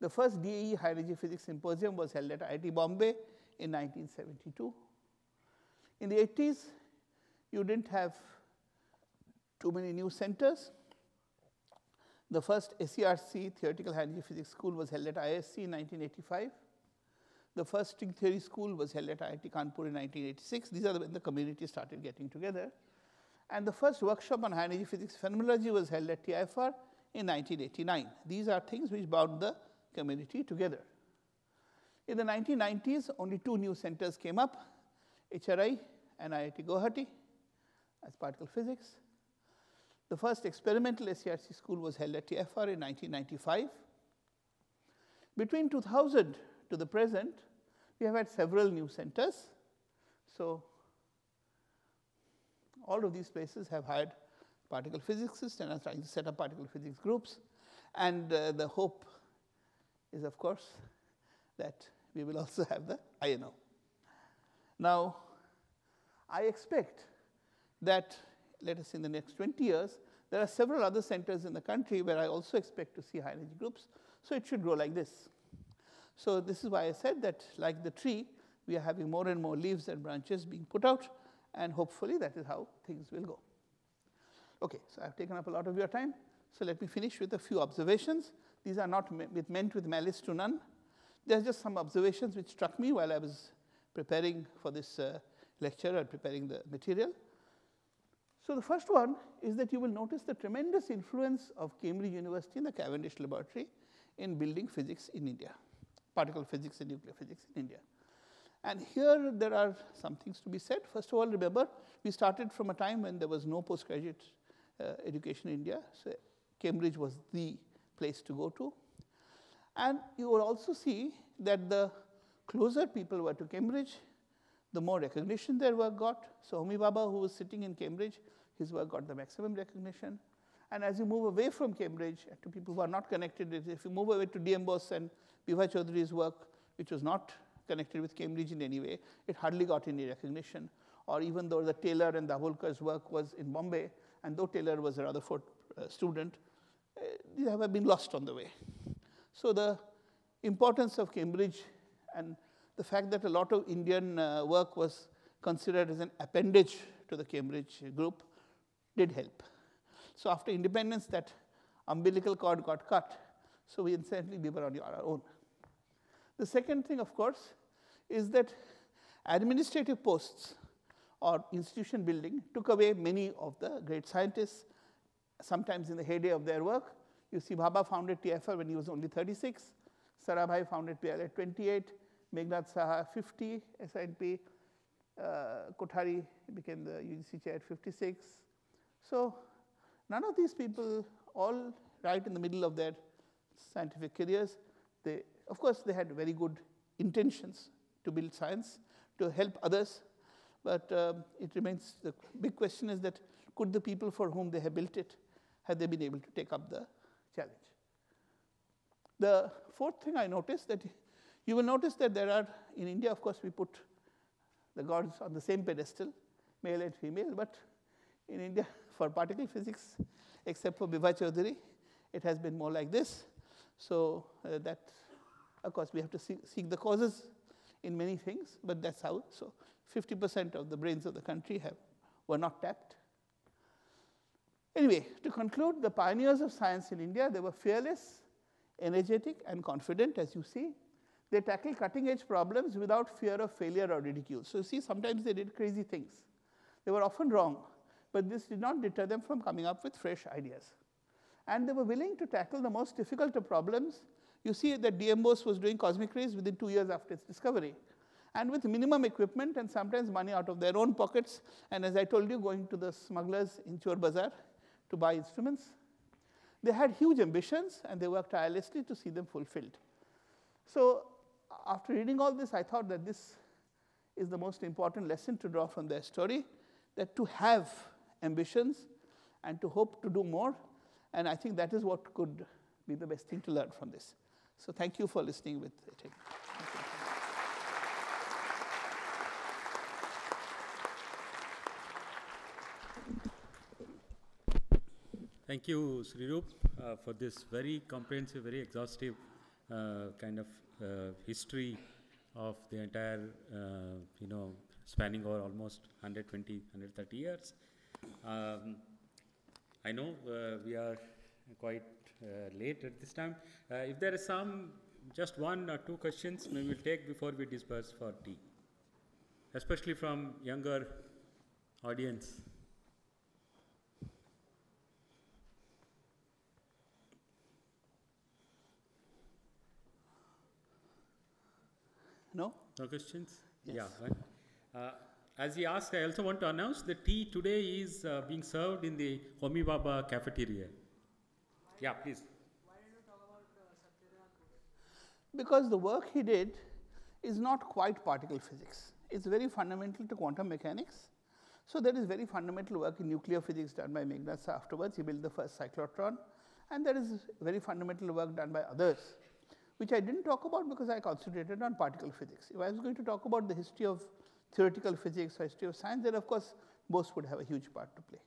[SPEAKER 3] The first DAE High Energy Physics Symposium was held at IIT Bombay in 1972. In the 80s, you didn't have too many new centers. The first SERC Theoretical High Energy Physics School was held at ISC in 1985. The first string theory school was held at IIT Kanpur in 1986. These are when the community started getting together. And the first workshop on high energy physics phenomenology was held at TIFR in 1989. These are things which bound the community together. In the 1990s, only two new centers came up, HRI and IIT Guwahati as particle physics. The first experimental SERC school was held at TFR in 1995. Between 2000 to the present, we have had several new centers. So, all of these places have hired particle physicists and are trying to set up particle physics groups. And uh, the hope is, of course, that we will also have the INO. Now, I expect that, let us say in the next 20 years, there are several other centers in the country where I also expect to see high energy groups. So it should grow like this. So this is why I said that like the tree, we are having more and more leaves and branches being put out, and hopefully that is how things will go. Okay, so I've taken up a lot of your time. So let me finish with a few observations. These are not with meant with malice to none. There's just some observations which struck me while I was preparing for this uh, lecture and preparing the material. So the first one is that you will notice the tremendous influence of Cambridge University and the Cavendish Laboratory in building physics in India, particle physics and nuclear physics in India. And here there are some things to be said. First of all, remember, we started from a time when there was no postgraduate uh, education in India. So Cambridge was the place to go to. And you will also see that the closer people were to Cambridge, the more recognition their work got. So Homi Bhabha, who was sitting in Cambridge, his work got the maximum recognition. And as you move away from Cambridge to people who are not connected, if you move away to D.M. Bose and Bibha Chaudhuri's work, which was not connected with Cambridge in any way, it hardly got any recognition. Or even though the Taylor and Dabholkar's work was in Bombay, and though Taylor was a Rutherford uh, student, uh, these have been lost on the way. So the importance of Cambridge and the fact that a lot of Indian uh, work was considered as an appendage to the Cambridge group did help. So after independence, that umbilical cord got cut. So we instantly we were on our own. The second thing, of course, is that administrative posts or institution building took away many of the great scientists, sometimes in the heyday of their work. You see, Bhabha founded TFR when he was only 36. Sarabhai founded PL at 28. Meghnad Saha 50 SINP, uh, Kothari became the UGC chair at 56. So none of these people, all right in the middle of their scientific careers, they, of course, they had very good intentions to build science, to help others, but um, it remains, the big question is that could the people for whom they have built it, have they been able to take up the challenge? The fourth thing I noticed that you will notice that there are, in India, of course, we put the gods on the same pedestal, male and female, but in India, for particle physics, except for Bibha Chaudhuri, it has been more like this. So uh, that, of course, we have to see, seek the causes in many things, but that's how. So 50% of the brains of the country have, were not tapped. Anyway, to conclude, the pioneers of science in India, they were fearless, energetic, and confident, as you see. They tackled cutting edge problems without fear of failure or ridicule. So, you see, sometimes they did crazy things. They were often wrong, but this did not deter them from coming up with fresh ideas. And they were willing to tackle the most difficult of problems. You see that D.M. Bose was doing cosmic rays within two years after its discovery. And with minimum equipment and sometimes money out of their own pockets, and as I told you, going to the smugglers in Chor Bazaar to buy instruments. They had huge ambitions and they worked tirelessly to see them fulfilled. So after reading all this, I thought that this is the most important lesson to draw from their story that to have ambitions and to hope to do more. And I think that is what could be the best thing to learn from this. So, thank you for listening with attention.
[SPEAKER 1] Thank you, Srirup, uh, for this very comprehensive, very exhaustive uh, kind of uh, history of the entire, uh, you know, spanning over almost 120, 130 years. Um, I know uh, we are quite uh, late at this time. if there is some, just one or two questions, we will take before we disperse for tea, especially from younger audience.
[SPEAKER 3] No?
[SPEAKER 1] No questions?
[SPEAKER 3] Yes.
[SPEAKER 1] Yeah. Right. Uh, as he asked, I also want to announce the tea today is uh, being served in the Homi Bhabha cafeteria. Yeah, please. Why did you talk about uh, Satyendranath?
[SPEAKER 3] Because the work he did is not quite particle physics. It's very fundamental to quantum mechanics. So there is very fundamental work in nuclear physics done by Magnus afterwards. He built the first cyclotron. And there is very fundamental work done by others, which I didn't talk about because I concentrated on particle physics. If I was going to talk about the history of theoretical physics or history of science, then of course Bose would have a huge part to play.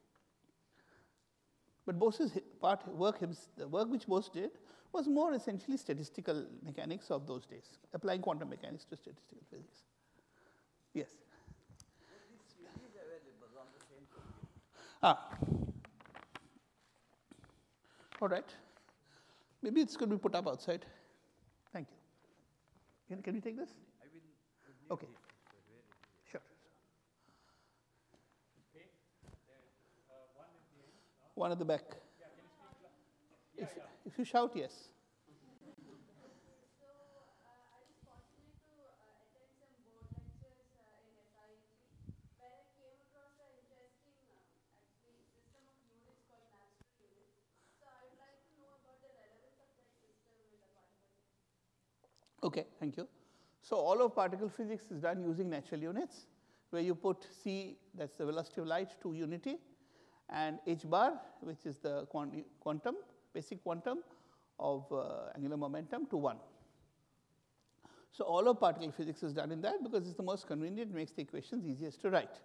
[SPEAKER 3] But Bose's part work, the work which Bose did was more essentially statistical mechanics of those days, applying quantum mechanics to statistical physics. Yes. Ah. All right. Maybe it's going to be put up outside. Thank you. Can, can you take this? I will. Okay. Sure. One at the back. If, if you shout, yes.
[SPEAKER 4] So, uh, I was fortunate to uh, attend some board lectures uh, in SIUT where I came across an interesting uh, actually system of units called natural units. So, I would like to know about the back. If, system with the particle.
[SPEAKER 3] Okay, thank you. So all of particle physics is done using natural units, where you put c, that's the velocity of light, to unity, and h bar, which is the quantum, basic quantum of uh, angular momentum, to 1. So all of particle physics is done in that because it's the most convenient, makes the equations easiest to write.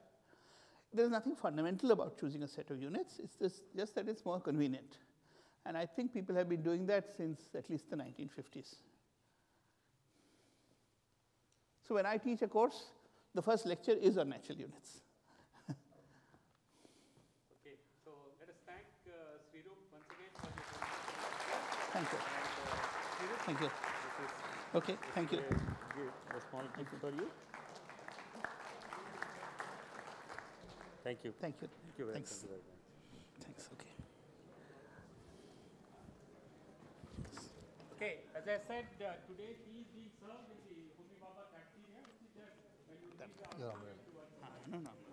[SPEAKER 3] There is nothing fundamental about choosing a set of units, it's just, just that it's more convenient. And I think people have been doing that since at least the 1950s. So when I teach a course, the first lecture is on natural units.
[SPEAKER 1] Okay, so let us thank uh, Srirup once again for this.
[SPEAKER 3] Thank you.
[SPEAKER 1] And, uh, Srirup,
[SPEAKER 3] Thank you. Okay, thank you.
[SPEAKER 1] a small gift for you. Thank you.
[SPEAKER 3] Thank you.
[SPEAKER 1] Thank you very,
[SPEAKER 3] Thanks.
[SPEAKER 1] thank you very much.
[SPEAKER 3] Thanks. Okay.
[SPEAKER 1] Okay, as I said, uh, today tea is being served in the Homi Bhabha cafeteria, which is just when you reach the
[SPEAKER 3] No, no, not really.